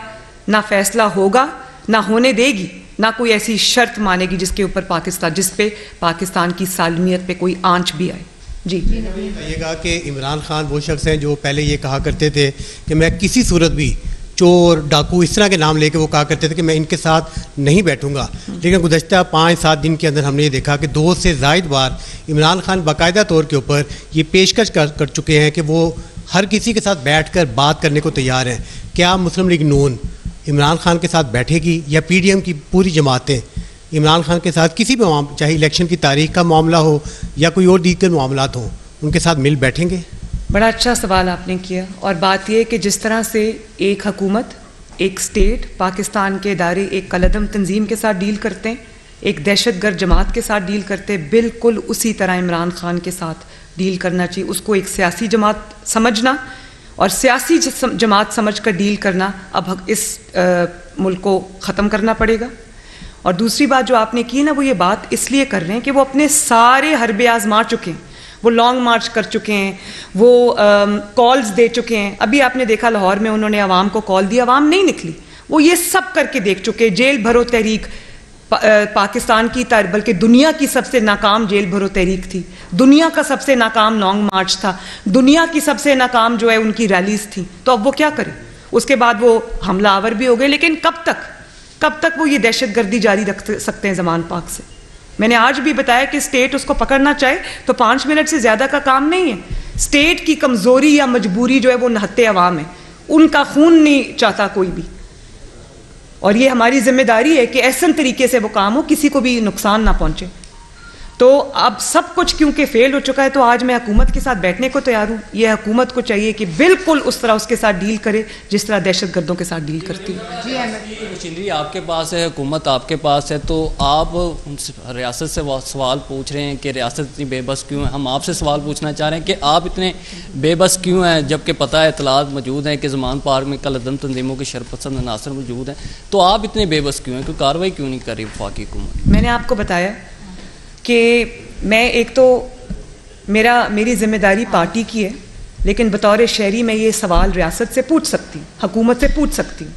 ना फैसला होगा ना होने देगी ना कोई ऐसी शर्त मानेगी जिसके ऊपर पाकिस्तान जिस पे पाकिस्तान की सालमियत पे कोई आँच भी आए। जी। कहिएगा कि इमरान खान वो शख्स हैं जो पहले ये कहा करते थे कि मैं किसी सूरत भी चोर डाकू इस तरह के नाम लेके वो कहा करते थे कि मैं इनके साथ नहीं बैठूँगा। लेकिन गुजशत पाँच सात दिन के अंदर हमने ये देखा कि दो से जायद बार इमरान खान बाकायदा तौर के ऊपर ये पेशकश कर, कर चुके हैं कि वो हर किसी के साथ बैठ कर बात करने को तैयार हैं। क्या मुस्लिम लीग नून इमरान खान के साथ बैठेगी या पी डी एम की पूरी जमातें इमरान खान के साथ किसी भी चाहे इलेक्शन की तारीख का मामला हो या कोई और दीगर मामला हो उनके साथ मिल बैठेंगे। बड़ा अच्छा सवाल आपने किया और बात यह कि जिस तरह से एक हकूमत एक स्टेट पाकिस्तान के इदारे एक कलदम तंजीम के साथ डील करते हैं एक दहशत गर्द जमात के साथ डील करते बिल्कुल उसी तरह इमरान खान के साथ डील करना चाहिए। उसको एक सियासी जमात समझना और सियासी जमात समझ कर डील करना अब इस आ, मुल्क को ख़त्म करना पड़ेगा। और दूसरी बात जो आपने की ना वो ये बात इसलिए कर रहे हैं कि वो अपने सारे हरबे आजमा चुके हैं। वो लॉन्ग मार्च कर चुके हैं वो कॉल्स दे चुके हैं। अभी आपने देखा लाहौर में उन्होंने आवाम को कॉल दी आवाम नहीं निकली। वो ये सब करके देख चुके जेल भरो तहरीक पा, पाकिस्तान की बल्कि दुनिया की सबसे नाकाम जेल भरो तहरीक थी। दुनिया का सबसे नाकाम लॉन्ग मार्च था। दुनिया की सबसे नाकाम जो है उनकी रैलीज थी। तो अब वो क्या करें? उसके बाद वो हमलावर भी हो गए लेकिन कब तक? कब तक वो ये दहशत गर्दी जारी रख सकते हैं जमान पाक से? मैंने आज भी बताया कि स्टेट उसको पकड़ना चाहे तो पाँच मिनट से ज़्यादा का काम नहीं है। स्टेट की कमज़ोरी या मजबूरी जो है वो नहते अवाम है। उनका खून नहीं चाहता कोई भी। और ये हमारी ज़िम्मेदारी है कि ऐसा तरीके से वो काम हो, किसी को भी नुकसान ना पहुँचे। तो अब सब कुछ क्योंकि फेल हो चुका है तो आज मैं हुकूमत के साथ बैठने को तैयार हूँ। ये हुकूमत को चाहिए कि बिल्कुल उस तरह उसके साथ डील करे जिस तरह दहशत गर्दों के साथ डील करती है। जी आपके पास है हुकूमत आपके पास है तो आप रियासत से सवाल पूछ रहे हैं कि रियासत इतनी बेबस क्यों है? हम आपसे सवाल पूछना चाह रहे हैं कि आप इतने बेबस क्यों हैं जबकि पता है इतलात मौजूद हैं कि जमान पार्क में कल कलदम तंजीमों के शरपसंद अनासर मौजूद हैं। तो आप इतने बेबस क्यों हैं? कोई कार्रवाई क्यों नहीं कर रही वफाकी हुकूमत? मैंने आपको बताया कि मैं एक तो मेरा, मेरी ज़िम्मेदारी पार्टी की है, लेकिन बतौर शहरी मैं ये सवाल रियासत से पूछ सकती, हुकूमत से पूछ सकती। हूँ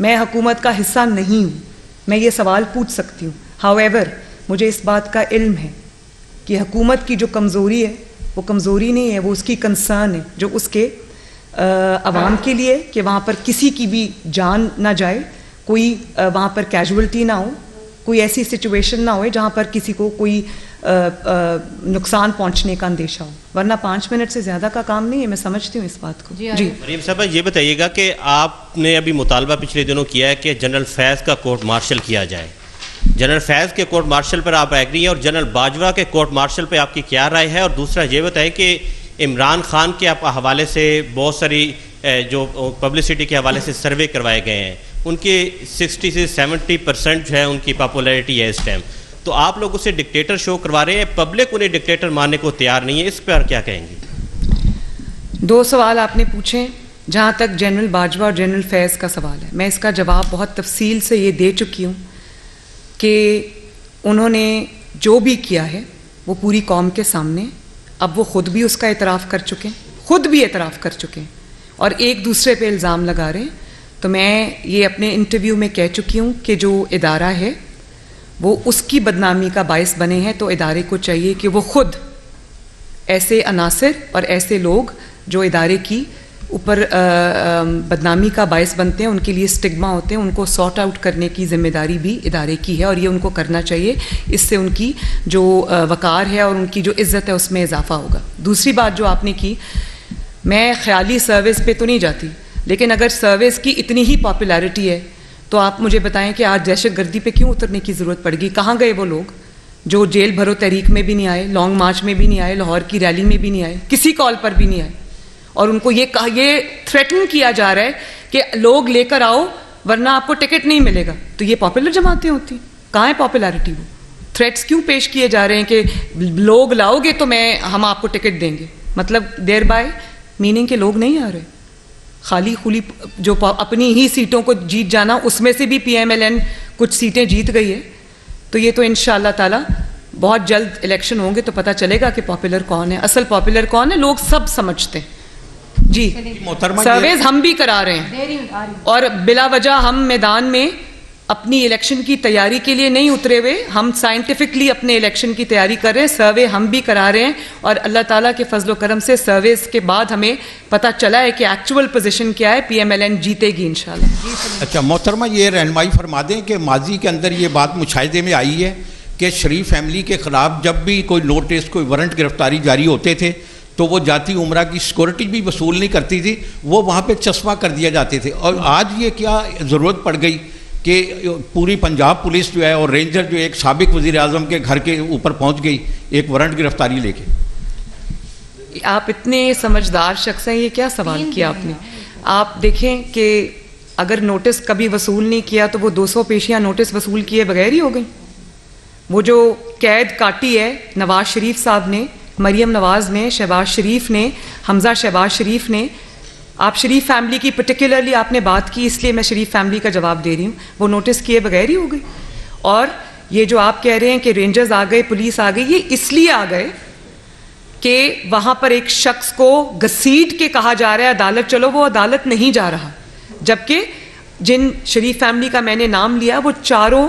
मैं हकूमत का हिस्सा नहीं हूँ, मैं ये सवाल पूछ सकती हूँ। हाउएवर मुझे इस बात का इल्म है कि हकूमत की जो कमज़ोरी है, वो कमज़ोरी नहीं है, वो उसकी कंसर्न है, जो उसके आवाम के लिए कि वहाँ पर किसी की भी जान ना जाए, कोई वहाँ पर कैजुअल्टी ना हो कोई ऐसी सिचुएशन ना हो जहाँ पर किसी को कोई नुकसान पहुँचने का अंदेशा हो। वरना पाँच मिनट से ज़्यादा का काम नहीं है मैं समझती हूँ इस बात को। जी मरीम साहब ये बताइएगा कि आपने अभी मुतालबा पिछले दिनों किया है कि जनरल फैज़ का कोर्ट मार्शल किया जाए। जनरल फैज़ के कोर्ट मार्शल पर आप एग्री हैं और जनरल बाजवा के कोर्ट मार्शल पर आपकी क्या राय है? और दूसरा ये बताएँ कि इमरान खान के आप हवाले से बहुत सारी जो पब्लिसिटी के हवाले से सर्वे करवाए गए हैं। उनकी 60 से 70 परसेंट जो है उनकी पॉपुलैरिटी है इस टाइम तो आप लोग उसे डिक्टेटर शो करवा रहे हैं पब्लिक उन्हें डिक्टेटर मानने को तैयार नहीं है, इस पर क्या कहेंगे? दो सवाल आपने पूछे, जहाँ तक जनरल बाजवा और जनरल फैज़ का सवाल है। मैं इसका जवाब बहुत तफसील से ये दे चुकी हूँ कि उन्होंने जो भी किया है, वो पूरी कौम के सामने, अब वो ख़ुद भी उसका एतराफ़ कर चुके हैं, ख़ुद भी एतराफ़ कर चुके हैं, और एक दूसरे पे इल्ज़ाम लगा रहे हैं। तो मैं ये अपने इंटरव्यू में कह चुकी हूँ कि जो इदारा है, वो उसकी बदनामी का बायस बने हैं तो इदारे को चाहिए कि वो खुद ऐसे अनासर और ऐसे लोग जो इदारे की ऊपर बदनामी का बायस बनते हैं, उनके लिए स्टिग्मा होते हैं, उनको सॉर्ट आउट करने की ज़िम्मेदारी भी इदारे की है और ये उनको करना चाहिए। इससे उनकी जो वकार है और उनकी जो इज़्ज़त है, उसमें इजाफा होगा। दूसरी बात जो आपने की, मैं ख्याली सर्विस पे तो नहीं जाती। लेकिन अगर सर्विस की इतनी ही पॉपुलैरिटी है तो आप मुझे बताएँ कि आज दहशत गर्दी पर क्यों उतरने की ज़रूरत पड़ेगी? कहाँ गए वो लोग जो जेल भरो तहरीक में भी नहीं आए लॉन्ग मार्च में भी नहीं आए, लाहौर की रैली में भी नहीं आए, किसी कॉल पर भी नहीं आए? और उनको ये कहा, ये थ्रेटन किया जा रहा है कि लोग लेकर आओ, वरना आपको टिकट नहीं मिलेगा। तो ये पॉपुलर जमातें होती। कहाँ है पॉपुलैरिटी वो? थ्रेट्स क्यों पेश किए जा रहे हैं कि लोग लाओगे तो मैं, हम आपको टिकट देंगे? मतलब देर बाय मीनिंग के लोग नहीं आ रहे। खाली खुली जो अपनी ही सीटों को जीत जाना उसमें से भी पीएमएलएन कुछ सीटें जीत गई है। तो ये तो इन ताला बहुत जल्द इलेक्शन होंगे तो पता चलेगा कि पॉपुलर कौन है। असल पॉपुलर कौन है लोग सब समझते हैं। जी। सर्वेज हम भी करा रहे हैं। और बिला वजह हम मैदान में अपनी इलेक्शन की तैयारी के लिए नहीं उतरे हुए। हम साइंटिफिकली अपने इलेक्शन की तैयारी कर रहे हैं। सर्वे हम भी करा रहे हैं और अल्लाह ताला के फजलो करम से सर्वेस के बाद हमें पता चला है कि एक्चुअल पोजीशन क्या है। पीएमएलएन जीतेगी इंशाल्लाह। अच्छा मोहतरमा, ये रहनमाई फरमा दें कि माजी के अंदर ये बात मुशाहे में आई है कि शरीफ फैमिली के ख़िलाफ़ जब भी कोई नोटिस कोई वारंट गिरफ्तारी जारी होते थे तो वो जाती उम्र की सिक्योरिटी भी वसूल नहीं करती थी। वो वहाँ पे चश्मा कर दिया जाते थे। और आज ये क्या ज़रूरत पड़ गई? कि पूरी पंजाब पुलिस जो है और रेंजर जो एक सबक वज़ी अजम के घर के ऊपर पहुँच गई एक वारंट गिरफ्तारी लेके। आप इतने समझदार शख्स हैं ये क्या सवाल किया आपने? आप देखें कि अगर नोटिस कभी वसूल नहीं किया तो वो 200 पेशियाँ नोटिस वसूल किए बगैर ही हो गई। वो जो कैद काटी है नवाज़ शरीफ साहब ने मरियम नवाज़ ने शहबाज शरीफ ने हमज़ा शहबाज शरीफ ने आप शरीफ फैमिली की पर्टिकुलरली आपने बात की, इसलिए मैं शरीफ फैमिली का जवाब दे रही हूँ। वो नोटिस किए बगैर ही हो गई। और ये जो आप कह रहे हैं कि रेंजर्स आ गए पुलिस आ गई ये इसलिए आ गए कि वहाँ पर एक शख्स को घसीट के कहा जा रहा है, अदालत, चलो वो अदालत नहीं जा रहा। जबकि जिन शरीफ फैमिली का मैंने नाम लिया, वो चारों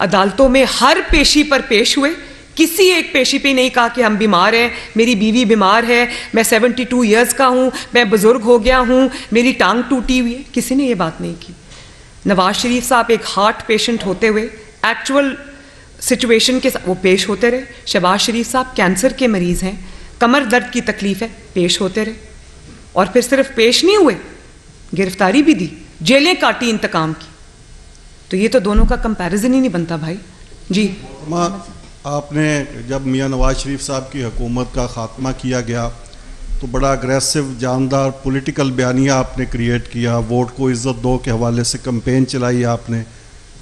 अदालतों में हर पेशी पर पेश हुए। किसी एक पेशी पे नहीं कहा कि हम बीमार हैं, मेरी बीवी बीमार है, मैं सेवेंटी टू ईयर्स का हूँ, मैं बुज़ुर्ग हो गया हूँ, मेरी टांग टूटी हुई है। किसी ने ये बात नहीं की। नवाज़ शरीफ साहब एक हार्ट पेशेंट होते हुए एक्चुअल सिचुएशन के वो पेश होते रहे। शहबाज शरीफ साहब कैंसर के मरीज़ हैं, कमर दर्द की तकलीफ़ है, पेश होते रहे। और फिर सिर्फ़ पेश नहीं हुए, गिरफ्तारी भी दी, जेलें काटी, इंतकाम की। तो ये तो दोनों का कंपैरिजन ही नहीं बनता भाई। जी। आपने जब मियाँ नवाज़ शरीफ साहब की हुकूमत का ख़ात्मा किया गया तो बड़ा अग्रेसिव जानदार पॉलिटिकल बयानिया आपने क्रिएट किया, वोट को इज़्ज़त दो के हवाले से कम्पेन चलाई आपने।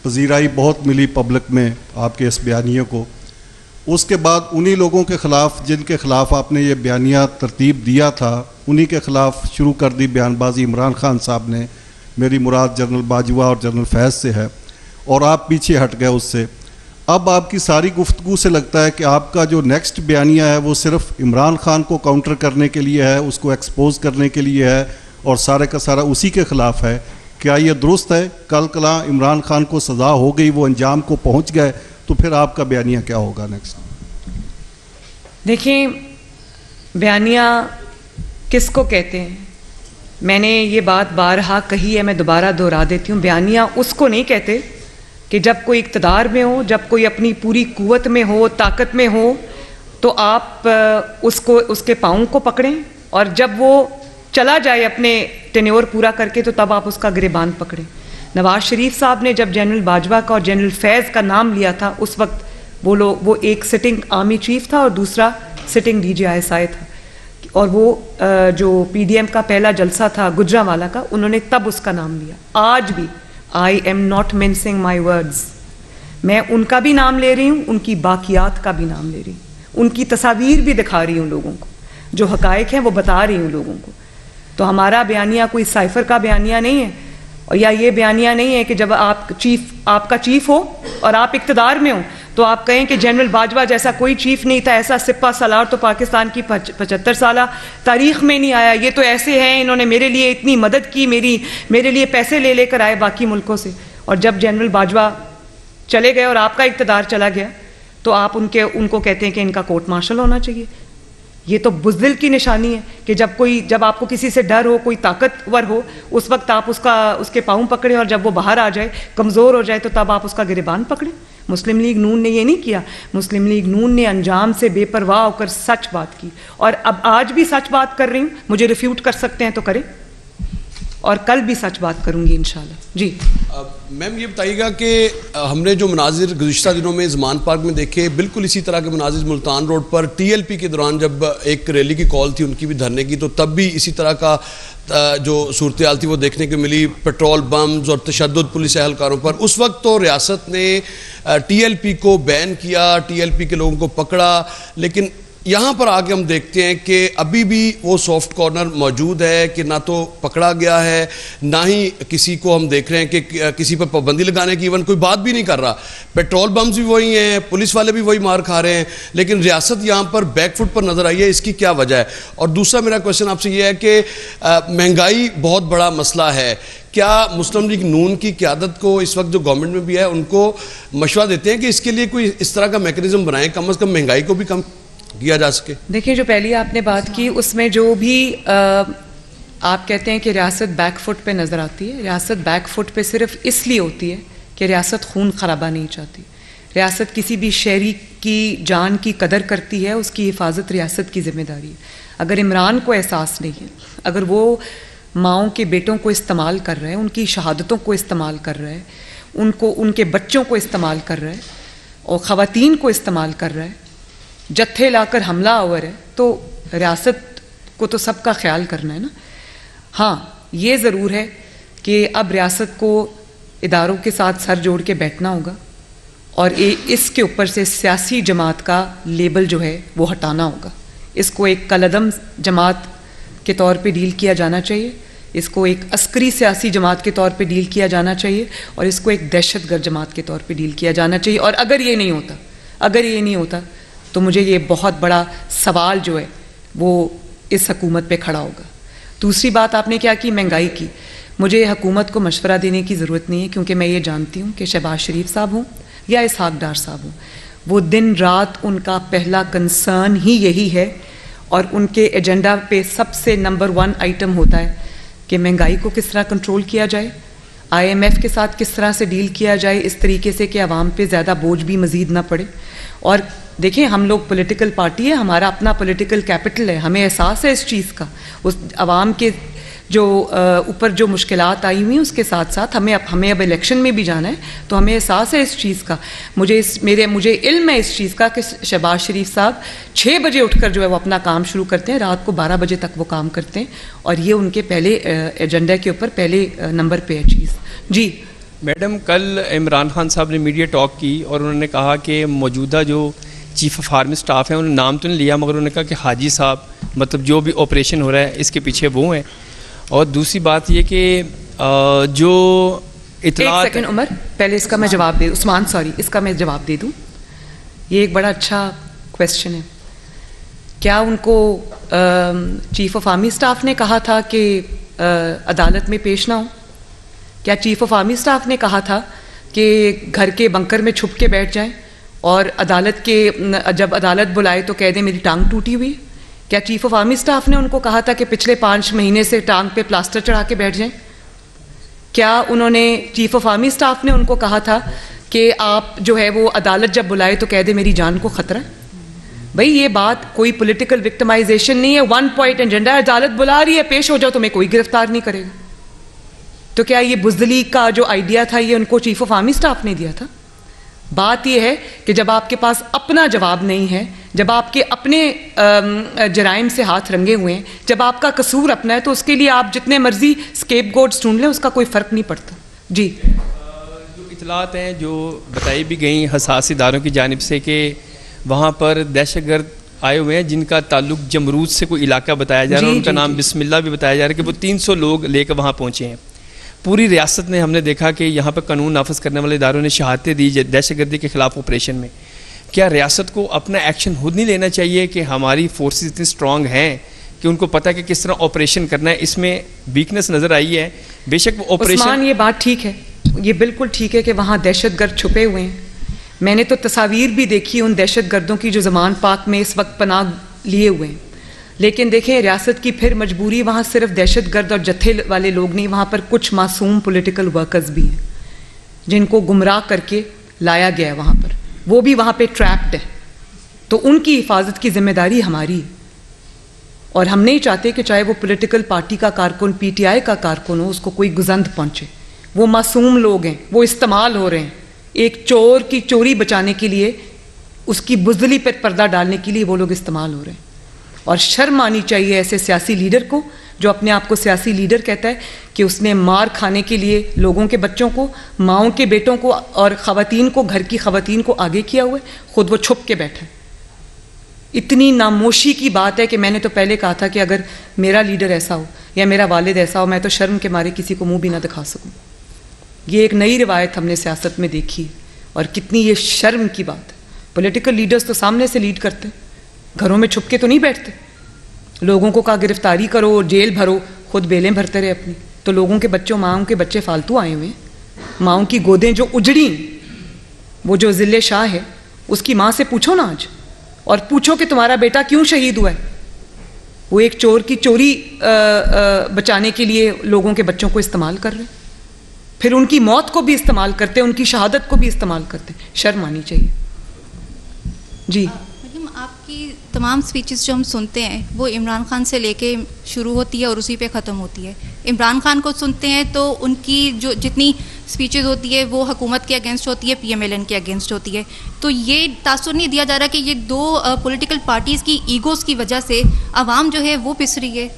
पजीराई बहुत मिली पब्लिक में आपके इस बयानियों को। उसके बाद उन्हीं लोगों के ख़िलाफ़, जिनके ख़िलाफ़ आपने ये बयानिया तरतीब दिया था, उन्हीं के ख़िलाफ़ शुरू कर दी बयानबाजी। इमरान खान साहब ने, मेरी मुराद जनरल बाजवा और जनरल फैज़ से है, और आप पीछे हट गए उससे। अब आपकी सारी गुफ्तु से लगता है कि आपका जो नेक्स्ट बयानिया है, वो सिर्फ़ इमरान खान को काउंटर करने के लिए है, उसको एक्सपोज करने के लिए है, और सारे का सारा उसी के ख़िलाफ़ है। क्या ये दुरुस्त है? कल कला इमरान खान को सज़ा हो गई, वो अंजाम को पहुँच गए तो फिर आपका बयानिया क्या होगा नेक्स्ट देखिए, बयानिया किसको कहते हैं? मैंने ये बात बारहा कही है, मैं दोबारा दोहरा देती हूँ। बयानिया उसको नहीं कहते कि जब कोई इकतदार में हो, जब कोई अपनी पूरी कुत में हो, ताकत में हो तो आप उसको, उसके पाँव को पकड़ें और जब वो चला जाए अपने टेन्योर पूरा करके तो तब आप उसका गिरबान पकड़ें। नवाज़ शरीफ साहब ने जब जनरल बाजवा का और जनरल फैज़ का नाम लिया था, उस वक्त वो लोग वो एक सिटिंग आर्मी चीफ था और दूसरा सिटिंग डी जी था। और वो जो पी डी एम का पहला जलसा था गुजरावाला का, उन्होंने तब उसका नाम लिया। आज भी I am not mincing my words मैं उनका भी नाम ले रही हूँ, उनकी बाकियात का भी नाम ले रही हूँ। उनकी तस्वीर भी दिखा रही हूँ लोगों को। जो हकायक हैं, वो बता रही हूँ लोगों को। तो हमारा बयानिया कोई साइफर का बयानिया नहीं है, और या ये बयानिया नहीं है कि जब आप चीफ, आपका चीफ हो और आप इकतदार में हो तो आप कहें कि जनरल बाजवा जैसा कोई चीफ नहीं था, ऐसा सिपा सलार तो पाकिस्तान की पचहत्तर साल। तारीख में नहीं आया, ये तो ऐसे हैं, इन्होंने मेरे लिए इतनी मदद की, मेरी, मेरे लिए पैसे ले लेकर आए बाकी मुल्कों से। और जब जनरल बाजवा चले गए और आपका इकतदार चला गया तो आप उनके, उनको कहते हैं कि इनका कोर्ट मार्शल होना चाहिए। ये तो बुजदिल की निशानी है कि जब कोई, जब आपको किसी से डर हो, कोई ताकतवर हो, उस वक्त आप उसका, उसके पाँव पकड़े और जब वो बाहर आ जाए, कमज़ोर हो जाए तो तब आप उसका गिरबान पकड़ें। मुस्लिम लीग नून ने ये नहीं किया। मुस्लिम लीग नून ने अंजाम से बेपरवाह होकर सच बात की। और अब आज भी सच बात कर रही हूँ, मुझे रिफ्यूट कर सकते हैं तो करें। और कल भी सच बात करूँगी इंशाल्लाह। जी। मैम ये बताइएगा कि हमने जो मनाजिर गुज्त दिनों में जमान पार्क में देखे, बिल्कुल इसी तरह के मनाजिर मुल्तान रोड पर टीएलपी के दौरान जब एक रैली की कॉल थी उनकी भी धरने की तो तब भी इसी तरह का जो सूरत हाल थी वो देखने को मिली, पेट्रोल बम्स और तशद पुलिस एहलकारों पर। उस वक्त तो रियासत ने टीएलपी को बैन किया, टीएलपी के लोगों को पकड़ा, लेकिन यहाँ पर आके हम देखते हैं कि अभी भी वो सॉफ्ट कॉर्नर मौजूद है कि ना तो पकड़ा गया है, ना ही किसी को हम देख रहे हैं कि किसी पर पाबंदी लगाने की इवन कोई बात भी नहीं कर रहा। पेट्रोल पंप्स भी वही हैं, पुलिस वाले भी वही मार खा रहे हैं, लेकिन रियासत यहाँ पर बैकफुट पर नज़र आई है, इसकी क्या वजह है? और दूसरा मेरा क्वेश्चन आपसे ये है कि महँगाई बहुत बड़ा मसला है। क्या मुस्लिम लीग नून की क्यादत को इस वक्त जो गवर्नमेंट में भी है, उनको मशवरा देते हैं कि इसके लिए कोई इस तरह का मेकनिज़म बनाएँ, कम अज़ कम महँगाई को भी कम किया जा सके। देखिए जो पहली आपने बात की उसमें जो भी आ, आप कहते हैं कि रियासत बैकफुट पे नज़र आती है। रियासत बैकफुट पे सिर्फ़ इसलिए होती है कि रियासत खून खराबा नहीं चाहती। रियासत किसी भी शहरी की जान की कदर करती है उसकी हिफाजत रियासत की ज़िम्मेदारी है। अगर इमरान को एहसास नहीं है अगर वो माओ के बेटों को इस्तेमाल कर रहे हैं उनकी शहादतों को इस्तेमाल कर रहे हैं उनको उनके बच्चों को इस्तेमाल कर रहे हैं और ख़वातीन को इस्तेमाल कर रहे हैं जत्थे लाकर हमला आवर है तो रियासत को तो सबका ख्याल करना है ना? हाँ ये ज़रूर है कि अब रियासत को इदारों के साथ सर जोड़ के बैठना होगा और ए, इसके ऊपर से सियासी जमात का लेबल जो है वो हटाना होगा। इसको एक कलदम जमात के तौर पे डील किया जाना चाहिए इसको एक अस्करी सियासी जमात के तौर पे डील किया जाना चाहिए और इसको एक दहशत गर्द जमात के तौर पे डील किया जाना चाहिए। और अगर ये नहीं होता अगर ये नहीं होता तो मुझे ये बहुत बड़ा सवाल जो है, वो इस हकूमत पे खड़ा होगा। दूसरी बात आपने क्या की? महँगाई की। मुझे हकूमत को मशवरा देने की ज़रूरत नहीं है, क्योंकि मैं ये जानती हूँ कि शहबाज शरीफ साहब हूँ या इसहाक डार साहब हूँ। वो दिन रात उनका पहला कंसर्न ही यही है और उनके एजेंडा पे सबसे नंबर वन आइटम होता है कि महँगाई को किस तरह कंट्रोल किया जाए आईएमएफ के साथ किस तरह से डील किया जाए, इस तरीके से कि आवाम पे ज़्यादा बोझ भी मज़ीद ना पड़े। और देखिए, हम लोग पॉलिटिकल पार्टी है, हमारा अपना पॉलिटिकल कैपिटल है, हमें एहसास है इस चीज़ का। उस आवाम के जो ऊपर जो मुश्किल आई हुई उसके साथ साथ हमें अब हमें अब इलेक्शन में भी जाना है तो हमें एहसास है इस चीज़ का। मुझे इस, मेरे, मुझे इल्म है इस चीज़ का कि शहबाज शरीफ साहब छः बजे उठकर जो है वो अपना काम शुरू करते हैं, रात को बारह बजे तक वो काम करते हैं, और ये उनके पहले एजेंडा के ऊपर पहले नंबर पे है चीज़। जी। मैडम, कल इमरान खान साहब ने मीडिया टॉक की और उन्होंने कहा कि मौजूदा जो चीफ ऑफ़ आर्मी स्टाफ है, उन्होंने नाम तो नहीं लिया, मगर उन्होंने कहा कि हाजी साहब मतलब जो भी ऑपरेशन हो रहा है, इसके पीछे वो हैं। और दूसरी बात ये कि जो इतला सेकंड, उमर, पहले इसका मैं जवाब दे, उस्मान सॉरी इसका मैं जवाब दे दूँ। ये एक बड़ा अच्छा क्वेश्चन है। क्या उनको चीफ ऑफ़ आर्मी स्टाफ ने कहा था कि अदालत में पेश ना हो? क्या चीफ ऑफ़ आर्मी स्टाफ ने कहा था कि घर के बंकर में छुप के बैठ जाएँ और अदालत के जब अदालत बुलाए तो कह दें मेरी टांग टूटी हुई। क्या चीफ ऑफ़ आर्मी स्टाफ ने उनको कहा था कि पिछले पाँच महीने से टांग पे प्लास्टर चढ़ा के बैठ जाएँ? क्या उन्होंने चीफ ऑफ़ आर्मी स्टाफ ने उनको कहा था कि आप जो है वो अदालत जब बुलाए तो कह दे मेरी जान को खतरा भाई, ये बात कोई पॉलिटिकल विक्टिमाइजेशन नहीं है। वन पॉइंट एजेंडा अदालत बुला रही है, पेश हो जाओ तो मैं कोई गिरफ़्तार नहीं करेगा। तो क्या ये बुजदली का जो आइडिया था ये उनको चीफ ऑफ़ आर्मी स्टाफ ने दिया था? बात यह है कि जब आपके पास अपना जवाब नहीं है जब आपके अपने जराइम से हाथ रंगे हुए हैं जब आपका कसूर अपना है तो उसके लिए आप जितने मर्ज़ी स्केप गोड्स ढूंढ लें उसका कोई फ़र्क नहीं पड़ता। जी। जो इतलात हैं जो बताई भी गई हसास इदारों की जानब से कि वहाँ पर दहशत गर्द आए हुए हैं जिनका ताल्लुक जमरूद से कोई इलाका बताया जा रहा है उनका नाम बिस्मिल्ला भी बताया जा रहा है कि वो 300 लोग लेकर वहाँ पहुँचे हैं। पूरी रियासत ने हमने देखा कि यहाँ पर कानून नाफज करने वाले इदारों ने शहादतें दी दहशत गर्दी के खिलाफ ऑपरेशन में। क्या रियासत को अपना एक्शन खुद नहीं लेना चाहिए कि हमारी फोर्सेस इतनी स्ट्रांग हैं कि उनको पता कि किस तरह ऑपरेशन करना है? इसमें वीकनेस नज़र आई है। बेशक वो ऑपरेशन ये बात ठीक है। ये बिल्कुल ठीक है कि वहाँ दहशत गर्द छुपे हुए हैं। मैंने तो तस्वीर भी देखी उन दहशत गर्दों की जो जमान पाक में इस वक्त पनाह लिए हुए हैं। लेकिन देखें, रियासत की फिर मजबूरी वहाँ सिर्फ़ दहशत गर्द और जत्थे वाले लोग नहीं, वहाँ पर कुछ मासूम पोलिटिकल वर्कर्स भी हैं, जिनको गुमराह करके लाया गया है वहाँ पर। वो भी वहाँ पे ट्रैप्ड है। तो उनकी हिफाजत की ज़िम्मेदारी हमारी और हम नहीं चाहते कि चाहे वो पॉलिटिकल पार्टी का कारकुन पीटीआई का कारकुन हो, उसको कोई गुजंद पहुँचे। वो मासूम लोग हैं, वो इस्तेमाल हो रहे हैं। एक चोर की चोरी बचाने के लिए, उसकी बुजदली पर पर्दा डालने के लिए वो लोग इस्तेमाल हो रहे हैं। और शर्म आनी चाहिए ऐसे सियासी लीडर को, जो अपने आप को सियासी लीडर कहता है कि उसने मार खाने के लिए लोगों के बच्चों को, माओ के बेटों को और ख़वातीन को, घर की ख़वातीन को आगे किया हुआ है, ख़ुद वो छुप के बैठे इतनी नामोशी की बात है कि मैंने तो पहले कहा था कि अगर मेरा लीडर ऐसा हो या मेरा वालिद ऐसा हो, मैं तो शर्म के मारे किसी को मुँह भी ना दिखा सकूँ। ये एक नई रिवायत हमने सियासत में देखी है और कितनी ये शर्म की बात है। पॉलिटिकल लीडर्स तो सामने से लीड करते घरों में छुप के तो नहीं बैठते? लोगों को कहा गिरफ्तारी करो जेल भरो खुद बेलें भरते रहे अपनी। तो लोगों के बच्चों माओं के बच्चे फालतू आए हुए माओं की गोदें जो उजड़ी वो जो ज़िले शाह है उसकी माँ से पूछो ना आज। और पूछो कि तुम्हारा बेटा क्यों शहीद हुआ है? वो एक चोर की चोरी आ, आ, बचाने के लिए लोगों के बच्चों को इस्तेमाल कर रहे फिर उनकी मौत को भी इस्तेमाल करते उनकी शहादत को भी इस्तेमाल करते शर्म आनी चाहिए। जी। आ, आपकी तमाम स्पीचेस जो हम सुनते हैं, वो इमरान खान से लेके शुरू होती है और उसी पे ख़त्म होती है। इमरान खान को सुनते हैं तो उनकी जो जितनी स्पीचेस होती है, वो हकूमत के अगेंस्ट होती है पी एम एल एन के अगेंस्ट होती है। तो ये तासर नहीं दिया जा रहा कि ये दो पॉलिटिकल पार्टीज़ की ईगोज़ की वजह से आवाम जो है, वो पिस रही है।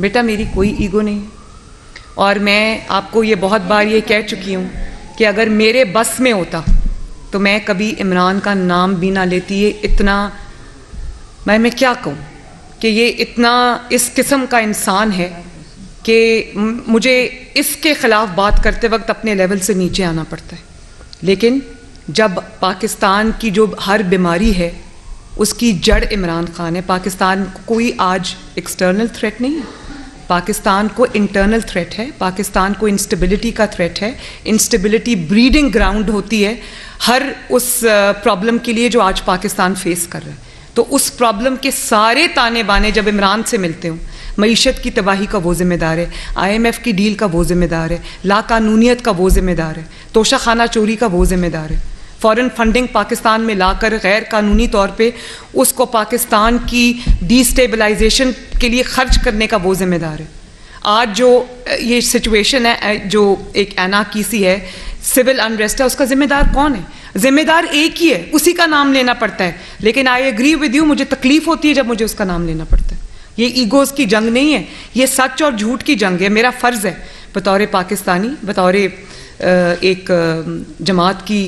बेटा, मेरी कोई ईगो नहीं। और मैं आपको ये बहुत बार ये कह चुकी हूँ कि अगर मेरे बस में होता तो मैं कभी इमरान का नाम भी ना लेती, ये इतना मैं मैं क्या कहूँ कि ये इतना इस किस्म का इंसान है कि मुझे इसके ख़िलाफ़ बात करते वक्त अपने लेवल से नीचे आना पड़ता है। लेकिन जब पाकिस्तान की जो हर बीमारी है, उसकी जड़ इमरान खान है। पाकिस्तान को कोई आज एक्सटर्नल थ्रेट नहीं है। पाकिस्तान को इंटरनल थ्रेट है। पाकिस्तान को इंस्टेबिलिटी का थ्रेट है। इंस्टेबिलिटी ब्रीडिंग ग्राउंड होती है हर उस प्रॉब्लम के लिए जो आज पाकिस्तान फेस कर रहा है। तो उस प्रॉब्लम के सारे ताने बाने जब इमरान से मिलते हूँ, मीशत की तबाही का वो जिम्मेदार है आईएमएफ की डील का वो जिम्मेदार है लाकानूनीत का वो जिम्मेदार है तोशा खाना चोरी का वो जिम्मेदार है। फॉरेन फंडिंग पाकिस्तान में लाकर गैर कानूनी तौर पे उसको पाकिस्तान की डिस्टेबलाइजेशन के लिए खर्च करने का वो जिम्मेदार है। आज जो ये सिचुएशन है जो एक एना की सी है, सिविल अनरेस्ट है, उसका जिम्मेदार कौन है? जिम्मेदार एक ही है उसी का नाम लेना पड़ता है। लेकिन आई एग्री विद यू मुझे तकलीफ़ होती है जब मुझे उसका नाम लेना पड़ता है। ये ईगोज़ की जंग नहीं है ये सच और झूठ की जंग है मेरा फ़र्ज़ है। बतौर पाकिस्तानी बतौर एक जमात की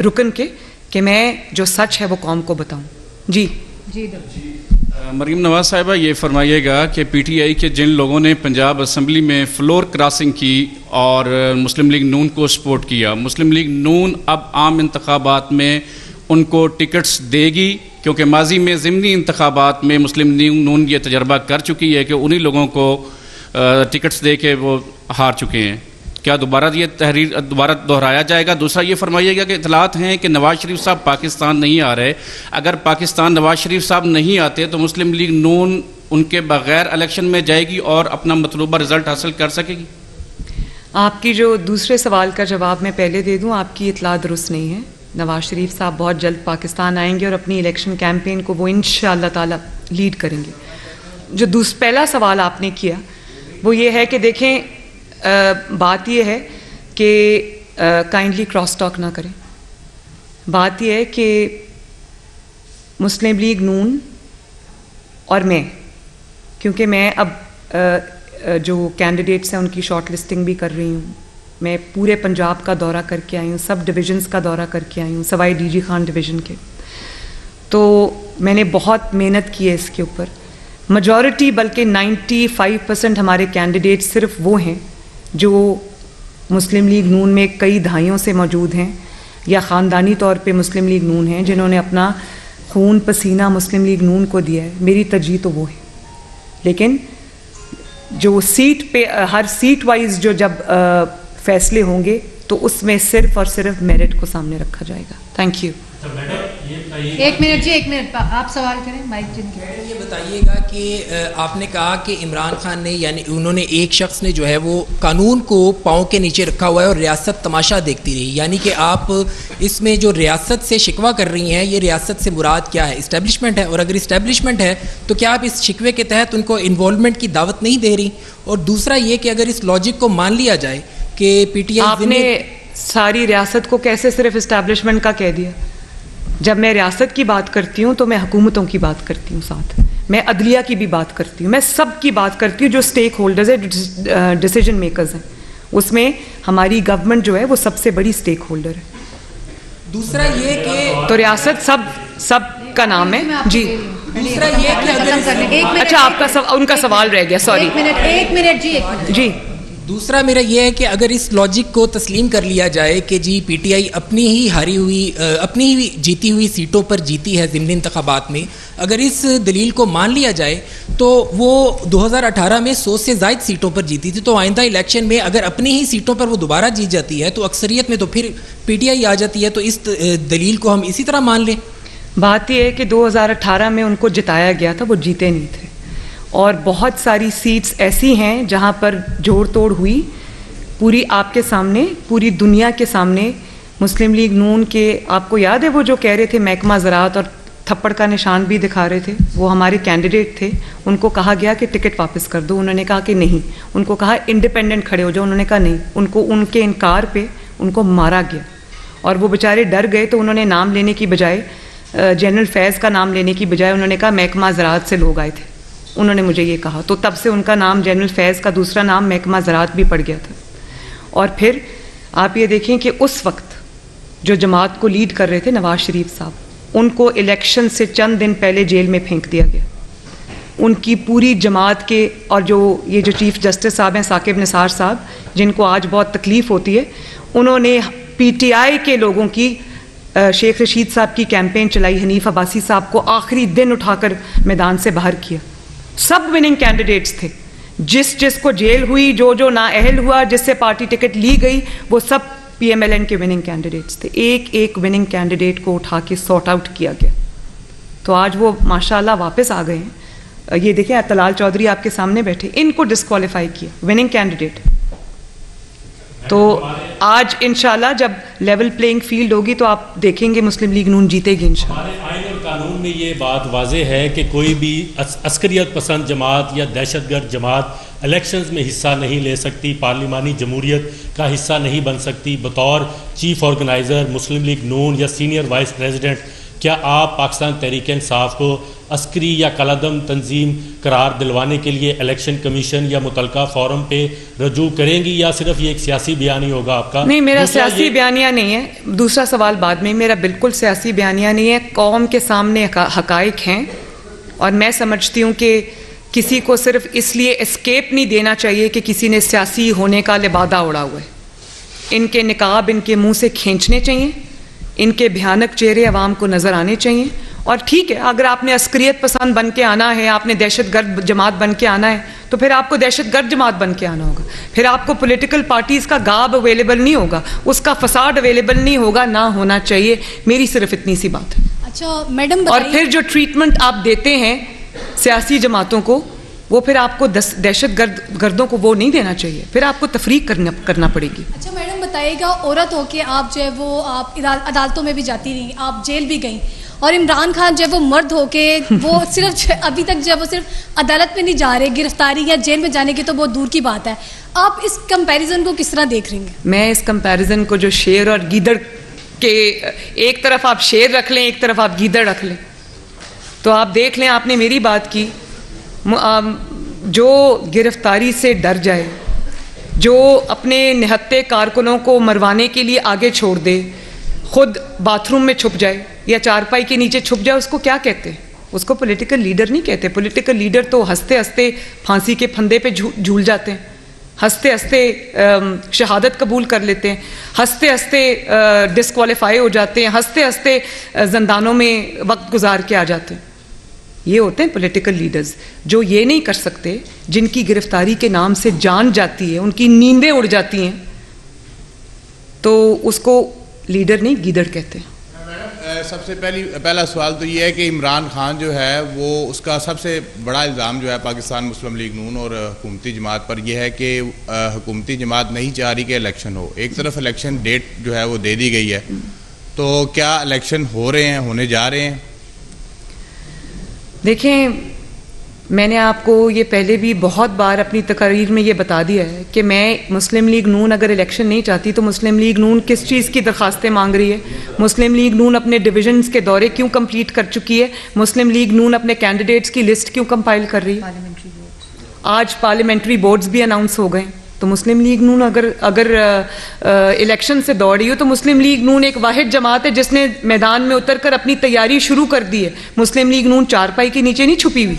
रुकन के कि मैं जो सच है वो कौम को बताऊँ। जी। जी। मरीम नवाज़ साहिबा, ये फरमाइएगा कि पीटीआई के जिन लोगों ने पंजाब असम्बली में फ्लोर क्रॉसिंग की और मुस्लिम लीग नून को सपोर्ट किया, मुस्लिम लीग नून अब आम इंतबात में उनको टिकट्स देगी, क्योंकि माजी में ज़मनी इंतबात में मुस्लिम लीग नून ये तजर्बा कर चुकी है कि उन्हीं लोगों को टिकट्स दे के वो हार चुके हैं। क्या दोबारा ये तहरीर, दोबारा दोहराया जाएगा? दूसरा ये फरमाइएगा कि इतलात हैं कि नवाज़ शरीफ साहब पाकिस्तान नहीं आ रहे। अगर पाकिस्तान नवाज़ शरीफ साहब नहीं आते तो मुस्लिम लीग नून उनके बगैर इलेक्शन में जाएगी और अपना मतलूबा रिज़ल्ट हासिल कर सकेगी। आपकी जो दूसरे सवाल का जवाब मैं पहले दे दूँ, आपकी इतला दुरुस्त नहीं है। नवाज़ शरीफ साहब बहुत जल्द पाकिस्तान आएँगे और अपनी इलेक्शन कैंपेन को वो इन ताला करेंगे। जो दूस, पहला सवाल आपने किया, वो ये है कि देखें बात यह है कि काइंडली क्रॉस टॉक ना करें। बात यह है कि मुस्लिम लीग नून और मैं क्योंकि मैं अब आ, जो कैंडिडेट्स हैं उनकी शॉर्ट लिस्टिंग भी कर रही हूँ। मैं पूरे पंजाब का दौरा करके आई हूँ सब डिविजन्स का दौरा करके आई हूँ सवाई डीजी खान डिवीज़न के। तो मैंने बहुत मेहनत की है इसके ऊपर। मजॉरिटी बल्कि 95 परसेंट हमारे कैंडिडेट सिर्फ़ वो हैं। जो मुस्लिम लीग नून में कई दहाइयों से मौजूद हैं या ख़ानदानी तौर पे मुस्लिम लीग नून हैं जिन्होंने अपना खून पसीना मुस्लिम लीग नून को दिया है। मेरी तरजीह तो वो है। लेकिन जो सीट पे हर सीट वाइज जो जब आ, फैसले होंगे तो उसमें सिर्फ़ और सिर्फ़ मेरिट को सामने रखा जाएगा। Thank you. एक मिनट जी एक मिनट आप सवाल करें माइक जिनके ये बताइएगा कि आपने कहा कि इमरान खान ने यानी उन्होंने एक शख्स ने जो है वो कानून को पाँव के नीचे रखा हुआ है और रियासत तमाशा देखती रही। यानी कि आप इसमें जो रियासत से शिकवा कर रही हैं ये रियासत से मुराद क्या है? इस्टेब्लिशमेंट है। और अगर इस्टेब्लिशमेंट है तो क्या आप इस शिकवे के तहत उनको इन्वॉलमेंट की दावत नहीं दे रही? और दूसरा ये कि अगर इस लॉजिक को मान लिया जाए कि पी टी आपने सारी रियासत को कैसे सिर्फ़ इस्टेब्लिशमेंट का कह दिया? जब मैं रियासत की बात करती हूँ तो मैं हुकूमतों की बात करती हूँ साथ। मैं अदलिया की भी बात करती हूँ। मैं सब की बात करती हूँ जो स्टेक होल्डर्स है डिसीज़न मेकर्स हैं। उसमें हमारी गवर्नमेंट जो है वो सबसे बड़ी स्टेक होल्डर है। दूसरा ये कि तो रियासत सब सब का नाम है? जी। दूसरा ये कि अगर एक अच्छा आपका सव, उनका सवाल रह गया सॉरी एक मिनट एक मिनट जी जी। दूसरा मेरा ये है कि अगर इस लॉजिक को तस्लीम कर लिया जाए कि जी पीटीआई अपनी ही हारी हुई अपनी ही जीती हुई सीटों पर जीती है ज़िमनी इंतबात में, अगर इस दलील को मान लिया जाए तो वो 2018 में सौ से जायद सीटों पर जीती थी तो आइंदा इलेक्शन में अगर अपनी ही सीटों पर वो दोबारा जीत जाती है तो अक्सरियत में तो फिर पीटीआई आ जाती है तो इस दलील को हम इसी तरह मान लें। बात यह है कि 2018 में उनको जिताया गया था, वो जीते नहीं थे। और बहुत सारी सीट्स ऐसी हैं जहाँ पर जोड़ तोड़ हुई पूरी आपके सामने, पूरी दुनिया के सामने। मुस्लिम लीग नून के, आपको याद है वो जो कह रहे थे महकमा ज़रात और थप्पड़ का निशान भी दिखा रहे थे? वो हमारे कैंडिडेट थे। उनको कहा गया कि टिकट वापस कर दो। उन्होंने कहा कि नहीं। उनको कहा इंडिपेंडेंट खड़े हो जाओ। उन्होंने कहा नहीं। उनको, उनके इनकार पे उनको मारा गया। और वो बेचारे डर गए तो उन्होंने नाम लेने की बजाय जनरल फैज़ का नाम लेने की बजाय उन्होंने कहा महकमा ज़रात से लोग आए थे। उन्होंने मुझे ये कहा। तो तब से उनका नाम जनरल फैज़ का दूसरा नाम महकमा ज़रात भी पड़ गया था। और फिर आप ये देखें कि उस वक्त जो जमात को लीड कर रहे थे नवाज़ शरीफ साहब, उनको इलेक्शन से चंद दिन पहले जेल में फेंक दिया गया। उनकी पूरी जमात के और जो ये जो चीफ़ जस्टिस साहब हैं, साकिब निसार साहब, जिनको आज बहुत तकलीफ़ होती है, उन्होंने पीटीआई के लोगों की शेख रशीद साहब की कैंपेन चलाई, हनीफ अब्बासी साहब को आखिरी दिन उठाकर मैदान से बाहर किया। सब विनिंग कैंडिडेट्स थे। जिस जिसको जेल हुई, जो जो नाअहल हुआ, जिससे पार्टी टिकट ली गई, वो सब पीएमएलएन के विनिंग कैंडिडेट्स थे। एक एक विनिंग कैंडिडेट को उठा के सॉर्ट आउट किया गया। तो आज वो माशाल्लाह वापस आ गए हैं। ये देखें तलाल चौधरी आपके सामने बैठे। इनको डिस्qualify किया। विनिंग कैंडिडेट तो आज इंशाल्लाह जब लेवल प्लेइंग फ़ील्ड होगी तो आप देखेंगे मुस्लिम लीग नून जीतेगी हमारे कानून में ये बात वाजह है कि कोई भी अस, अस्करियत पसंद जमात या दहशतगर्द जमात इलेक्शंस में हिस्सा नहीं ले सकती पार्लिमानी जमहूरियत का हिस्सा नहीं बन सकती। बतौर chief organizer Muslim League Noon या सीनियर वाइस प्रेसिडेंट क्या आप पाकिस्तान तहरीक इंसाफ को अस्करी या कलादम तंजीम करार दिलवाने के लिए इलेक्शन कमीशन या मुतलका फोरम पे रजू करेंगी या सिर्फ़ ये एक सियासी बयान ही होगा आपका? नहीं मेरा सियासी बयानिया नहीं है। दूसरा सवाल बाद में मेरा बिल्कुल सियासी बयानिया नहीं है। कौम के सामने हका- हकाइक हैं और मैं समझती हूँ कि किसी को सिर्फ़ इसलिए एस्केप नहीं देना चाहिए कि किसी ने सियासी होने का लिबादा उड़ा हुआ है। इनके निकाब इनके मुँह से खींचने चाहिए इनके भयानक चेहरे आवाम को नज़र आने चाहिए। और ठीक है अगर आपने अस्क्रियत पसंद बन के आना है आपने दहशत गर्द जमात बन के आना है तो फिर आपको दहशत गर्द जमात बन के आना होगा। फिर आपको पॉलिटिकल पार्टीज़ का गाब अवेलेबल नहीं होगा उसका फसाड अवेलेबल नहीं होगा ना होना चाहिए। मेरी सिर्फ़ इतनी सी बात है। अच्छा मैडम और फिर जो ट्रीटमेंट आप देते हैं सियासी जमातों को वो फिर आपको दहशत गर्द गर्दों को वो नहीं देना चाहिए। फिर आपको तफरीक करना करना पड़ेगी। अच्छा मैडम बताइएगा औरत हो होके आप जो है वो आप अदालतों में भी जाती रही आप जेल भी गई और इमरान खान जो है वो मर्द होके वो सिर्फ़ अभी तक जो है वो सिर्फ़ अदालत में नहीं जा रहे गिरफ्तारी या जेल में जाने की तो बहुत दूर की बात है। आप इस कंपैरिजन को किस तरह देख रही हैं? मैं इस कंपैरिजन को जो शेर और गीदड़ के एक तरफ़ आप शेर रख लें एक तरफ़ आप गीदड़ रख लें। तो आप देख लें आपने मेरी बात की। जो गिरफ्तारी से डर जाए जो अपने निहत्ते कारकुनों को मरवाने के लिए आगे छोड़ दे खुद बाथरूम में छुप जाए या चारपाई के नीचे छुप जाए उसको क्या कहते? हैं उसको पॉलिटिकल लीडर नहीं कहते। पॉलिटिकल लीडर तो हँसते हँसते फांसी के फंदे पे झूल जाते हैं। हँसते हँसते शहादत कबूल कर लेते हैं। हँसते हँसते डिस्qualify हो जाते हैं। हँसते हँसते जंदानों में वक्त गुजार के आ जाते हैं। ये होते हैं पॉलिटिकल लीडर्स जो ये नहीं कर सकते, जिनकी गिरफ्तारी के नाम से जान जाती है, उनकी नींदें उड़ जाती हैं तो उसको लीडर नहीं, गीदड़ कहते हैं। सबसे पहली, पहला सवाल तो ये है कि इमरान खान जो है, वो उसका सबसे बड़ा इल्ज़ाम जो है पाकिस्तान मुस्लिम लीग नून और हुकूमती जमात पर यह है कि हुकूमती जमात नहीं चाह रही कि इलेक्शन हो। एक तरफ़ इलेक्शन डेट जो है वो दे दी गई है। तो क्या इलेक्शन हो रहे हैं, होने जा रहे हैं? देखें मैंने आपको ये पहले भी बहुत बार अपनी तकरीर में ये बता दिया है कि मैं मुस्लिम लीग नून अगर इलेक्शन नहीं चाहती तो मुस्लिम लीग नून किस चीज़ की दरखास्तें मांग रही है? मुस्लिम लीग नून अपने डिविजन्स के दौरे क्यों कंप्लीट कर चुकी है? मुस्लिम लीग नून अपने कैंडिडेट्स की लिस्ट क्यों कंपाइल कर रही है? आज पार्लियामेंट्री बोर्ड्स भी अनाउंस हो गए तो मुस्लिम लीग नून अगर अगर इलेक्शन से दौड़ रही हो तो मुस्लिम लीग नून एक वाहिद जमात है जिसने मैदान में उतर कर अपनी तैयारी शुरू कर दी है। मुस्लिम लीग नून चारपाई के नीचे नहीं छुपी हुई?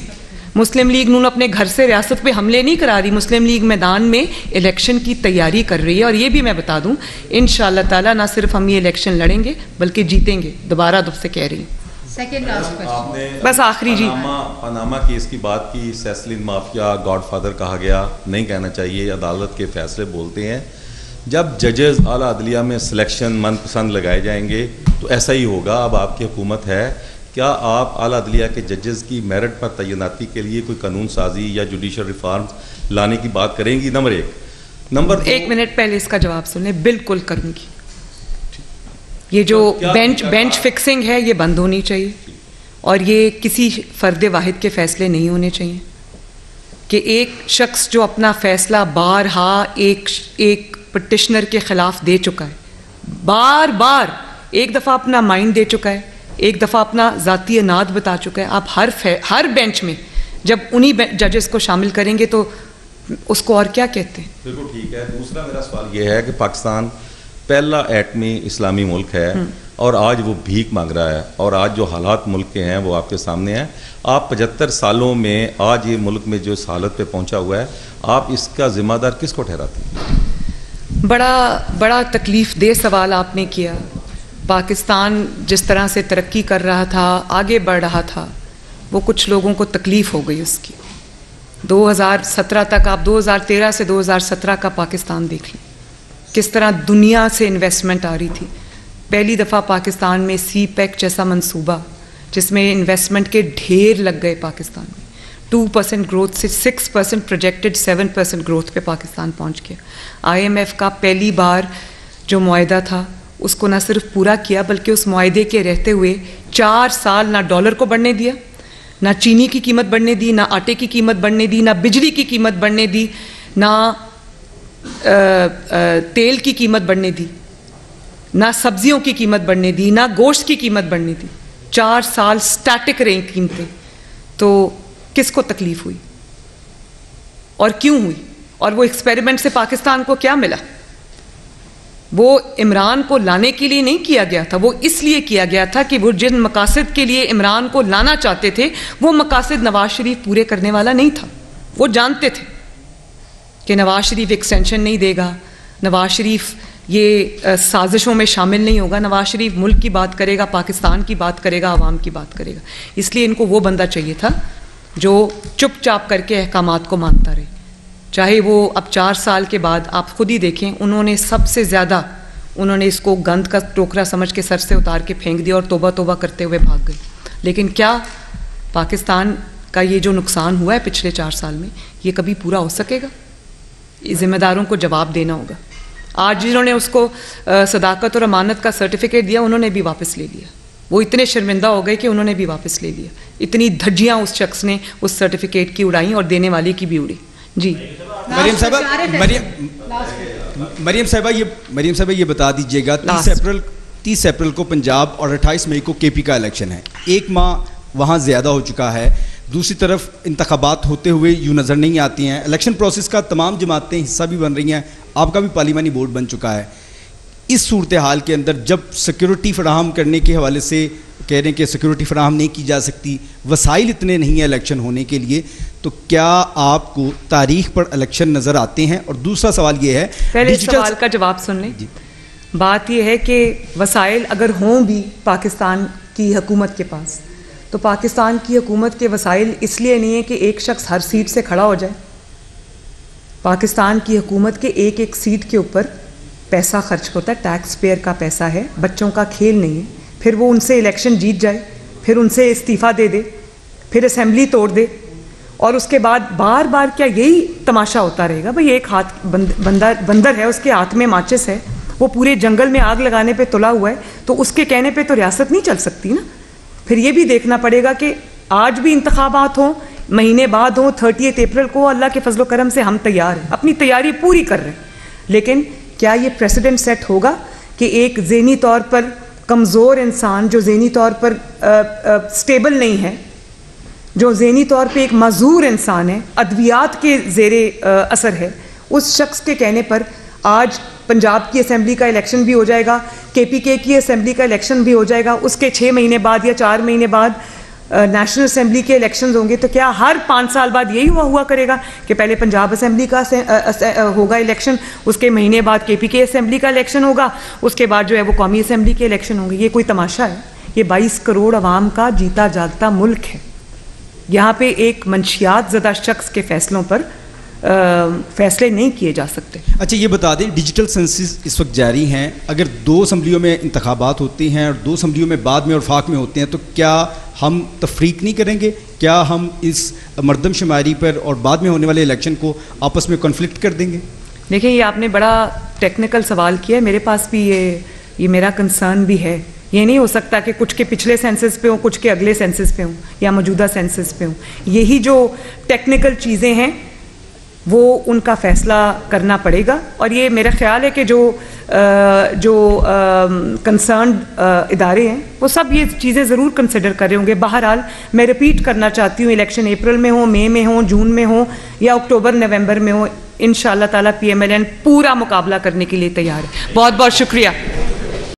मुस्लिम लीग नून अपने घर से रियासत पे हमले नहीं करा रही। मुस्लिम लीग मैदान में इलेक्शन की तैयारी कर रही है और ये भी मैं बता दूँ इन ताला ना सिर्फ़ हम ये इलेक्शन लड़ेंगे बल्कि जीतेंगे। दोबारा दुख से कह रही हूँ। बस आखिरी जी। पनामा केस की बात की सैसलिन माफिया गॉडफादर कहा गया नहीं कहना चाहिए अदालत के फैसले बोलते हैं। जब जजेस आला अदलिया में सिलेक्शन मनपसंद लगाए जाएँगे तो ऐसा ही होगा। अब आपकी हुकूमत है क्या आप आला अदलिया के जजेस की मेरिट पर तैनाती के लिए कोई कानून साजी या जुडिशल रिफॉर्म लाने की बात करेंगी? नंबर एक. नंबर एक मिनट पहले इसका जवाब सुने बिल्कुल करूँगी। ये जो बेंच बेंच फिक्सिंग है ये बंद होनी चाहिए। और ये किसी फ़र्द वाहिद के फ़ैसले नहीं होने चाहिए। कि एक शख्स जो अपना फ़ैसला बार हा एक एक पटिशनर के ख़िलाफ़ दे चुका है बार बार एक दफ़ा अपना माइंड दे चुका है एक दफ़ा अपना ज़ाती अनाद बता चुका है। आप हर हर बेंच में जब उन्हीं जजेस को शामिल करेंगे तो उसको और क्या कहते हैं? बिल्कुल ठीक है। दूसरा मेरा सवाल ये है कि पाकिस्तान पहला एटमी इस्लामी मुल्क है हम्म। और आज वो भीख मांग रहा है और आज जो हालात मुल्क के हैं वो आपके सामने हैं। आप पचहत्तर सालों में आज ये मुल्क में जो इस हालत पे पहुँचा हुआ है आप इसका ज़िम्मेदार किसको ठहराती हैं? बड़ा बड़ा तकलीफ़ दे सवाल आपने किया। पाकिस्तान जिस तरह से तरक्की कर रहा था, आगे बढ़ रहा था, वो कुछ लोगों को तकलीफ़ हो गई उसकी। 2017 तक आप 2013 से 2017 का पाकिस्तान देख लें। किस तरह दुनिया से इन्वेस्टमेंट आ रही थी। पहली दफ़ा पाकिस्तान में सी पैक जैसा मंसूबा, जिसमें इन्वेस्टमेंट के ढेर लग गए पाकिस्तान में। टू परसेंट ग्रोथ से six percent projected seven percent growth पे पाकिस्तान पहुँच गया। आईएमएफ का पहली बार जो माहा था उसको ना सिर्फ़ पूरा किया, बल्कि उस माहे के रहते हुए चार साल ना डॉलर को बढ़ने दिया, ना चीनी की कीमत बढ़ने दी, ना आटे की कीमत बढ़ने दी, ना बिजली की कीमत बढ़ने दी, ना तेल की कीमत बढ़ने दी, ना सब्जियों की कीमत बढ़ने दी, ना गोश्त की कीमत बढ़ने दी। चार साल स्टैटिक रही कीमतें। तो किसको तकलीफ़ हुई? और क्यों हुई? और वो एक्सपेरिमेंट से पाकिस्तान को क्या मिला? वो इमरान को लाने के लिए नहीं किया गया था, वो इसलिए किया गया था कि वो जिन मकासद के लिए इमरान को लाना चाहते थे, वो मकासद नवाज़ शरीफ पूरे करने वाला नहीं था। वो जानते थे कि नवाज़ शरीफ एक्सटेंशन नहीं देगा, नवाज़ शरीफ ये साजिशों में शामिल नहीं होगा, नवाज़ शरीफ मुल्क की बात करेगा, पाकिस्तान की बात करेगा, आवाम की बात करेगा। इसलिए इनको वो बंदा चाहिए था जो चुपचाप करके अहकाम को मानता रहे। चाहे वो अब चार साल के बाद आप खुद ही देखें उन्होंने सबसे ज़्यादा उन्होंने इसको गंद का टोकरा समझ के सर से उतार के फेंक दिया और तोबा तोबा करते हुए भाग गए लेकिन क्या पाकिस्तान का ये जो नुकसान हुआ है पिछले चार साल में ये कभी पूरा हो सकेगा? ज़िम्मेदारों को जवाब देना होगा। आज जिन्होंने उसको आ, सदाकत और अमानत का सर्टिफिकेट दिया उन्होंने भी वापस ले लिया। वो इतने शर्मिंदा हो गए कि उन्होंने भी वापस ले लिया। इतनी धज्जियाँ उस शख्स ने उस सर्टिफिकेट की उड़ाई और देने वाले की भी उड़ी। जी। मरियम साहबा मरियम मरियम साहबा ये मरियम साहबा ये बता दीजिएगा तीस अप्रैल तीस अप्रैल को पंजाब और अट्ठाईस मई को केपी का इलेक्शन है। एक माह वहाँ ज़्यादा हो चुका है। दूसरी तरफ़ इंतबात होते हुए यूँ नज़र नहीं आती हैं। इलेक्शन प्रोसेस का तमाम जमातें हिस्सा भी बन रही हैं। आपका भी पार्लिमानी बोर्ड बन चुका है। इस सूरत हाल के अंदर जब सिक्योरिटी फराहम करने के हवाले से कह रहे हैं कि सिक्योरिटी फराहम नहीं की जा सकती वसाइल इतने नहीं हैं इलेक्शन होने के लिए। तो क्या आपको तारीख पर इलेक्शन नज़र आते हैं? और दूसरा सवाल ये है पहले सवाल का जवाब सुन लें। बात यह है कि वसाइल अगर हों भी पाकिस्तान की हकूमत के पास तो पाकिस्तान की हुकूमत के वसाइल इसलिए नहीं है कि एक शख्स हर सीट से खड़ा हो जाए। पाकिस्तान की हुकूमत के एक एक सीट के ऊपर पैसा खर्च होता है टैक्स पेयर का पैसा है बच्चों का खेल नहीं है। फिर वो उनसे इलेक्शन जीत जाए फिर उनसे इस्तीफ़ा दे दे फिर असम्बली तोड़ दे और उसके बाद बार बार क्या यही तमाशा होता रहेगा? भाई एक हाथ बंद, बंदर बंदर है उसके हाथ में माचिस है वो पूरे जंगल में आग लगाने पे तुला हुआ है तो उसके कहने पे तो रियासत नहीं चल सकती ना? फिर ये भी देखना पड़ेगा कि आज भी इंतबात हों महीने बाद हों थर्टी अप्रैल को अल्लाह के फजल करम से हम तैयार हैं अपनी तैयारी पूरी कर रहे हैं। लेकिन क्या ये प्रेसिडेंट सेट होगा कि एक जहनी तौर पर कमज़ोर इंसान जो जहनी तौर पर आ, आ, स्टेबल नहीं है जो जहनी तौर पे एक मजूर इंसान है, अद्वियात के जेर असर है। उस शख्स के कहने पर आज पंजाब की असम्बली का इलेक्शन भी हो जाएगा के पी के की असम्बली का इलेक्शन भी हो जाएगा, उसके छः महीने बाद या चार महीने बाद नेशनल असम्बली के इलेक्शंस होंगे तो क्या हर पाँच साल बाद यही हुआ हुआ करेगा कि पहले पंजाब असम्बली का होगा इलेक्शन, उसके महीने बाद के पी के असम्बली का इलेक्शन होगा, उसके बाद जो है वो कौमी असम्बली के इलेक्शन होंगे। ये कोई तमाशा है? ये बाईस करोड़ आवाम का जीता जागता मुल्क है। यहाँ पे एक मंशियात ज़दा शख्स के फैसलों पर फैसले नहीं किए जा सकते। अच्छा ये बता दें डिजिटल सेंसिस इस वक्त जारी हैं। अगर दो असम्बलियों में इंतबात होती हैं और दो असम्बलियों में बाद में और फाक में होते हैं तो क्या हम तफरीक नहीं करेंगे? क्या हम इस मरदमशुमारी पर और बाद में होने वाले इलेक्शन को आपस में कन्फ्लिक्ट कर देंगे? देखिए ये आपने बड़ा टेक्निकल सवाल किया है। मेरे पास भी ये ये मेरा कंसर्न भी है। ये नहीं हो सकता कि कुछ के पिछले सेंसेस पे हो, कुछ के अगले सेंसेस पे हो, या मौजूदा सेंसेस पे हो। यही जो टेक्निकल चीज़ें हैं, वो उनका फैसला करना पड़ेगा। और ये मेरा ख्याल है कि जो जो कंसर्न इदारे हैं, वो सब ये चीज़ें ज़रूर कंसिडर कर रहे होंगे। बहरहाल, मैं रिपीट करना चाहती हूँ इलेक्शन अप्रैल में हो मई में हो जून में हो, या अक्टूबर नवंबर में हो इन ताला पी एम एल एन पूरा मुकाबला करने के लिए तैयार है। बहुत बहुत शुक्रिया।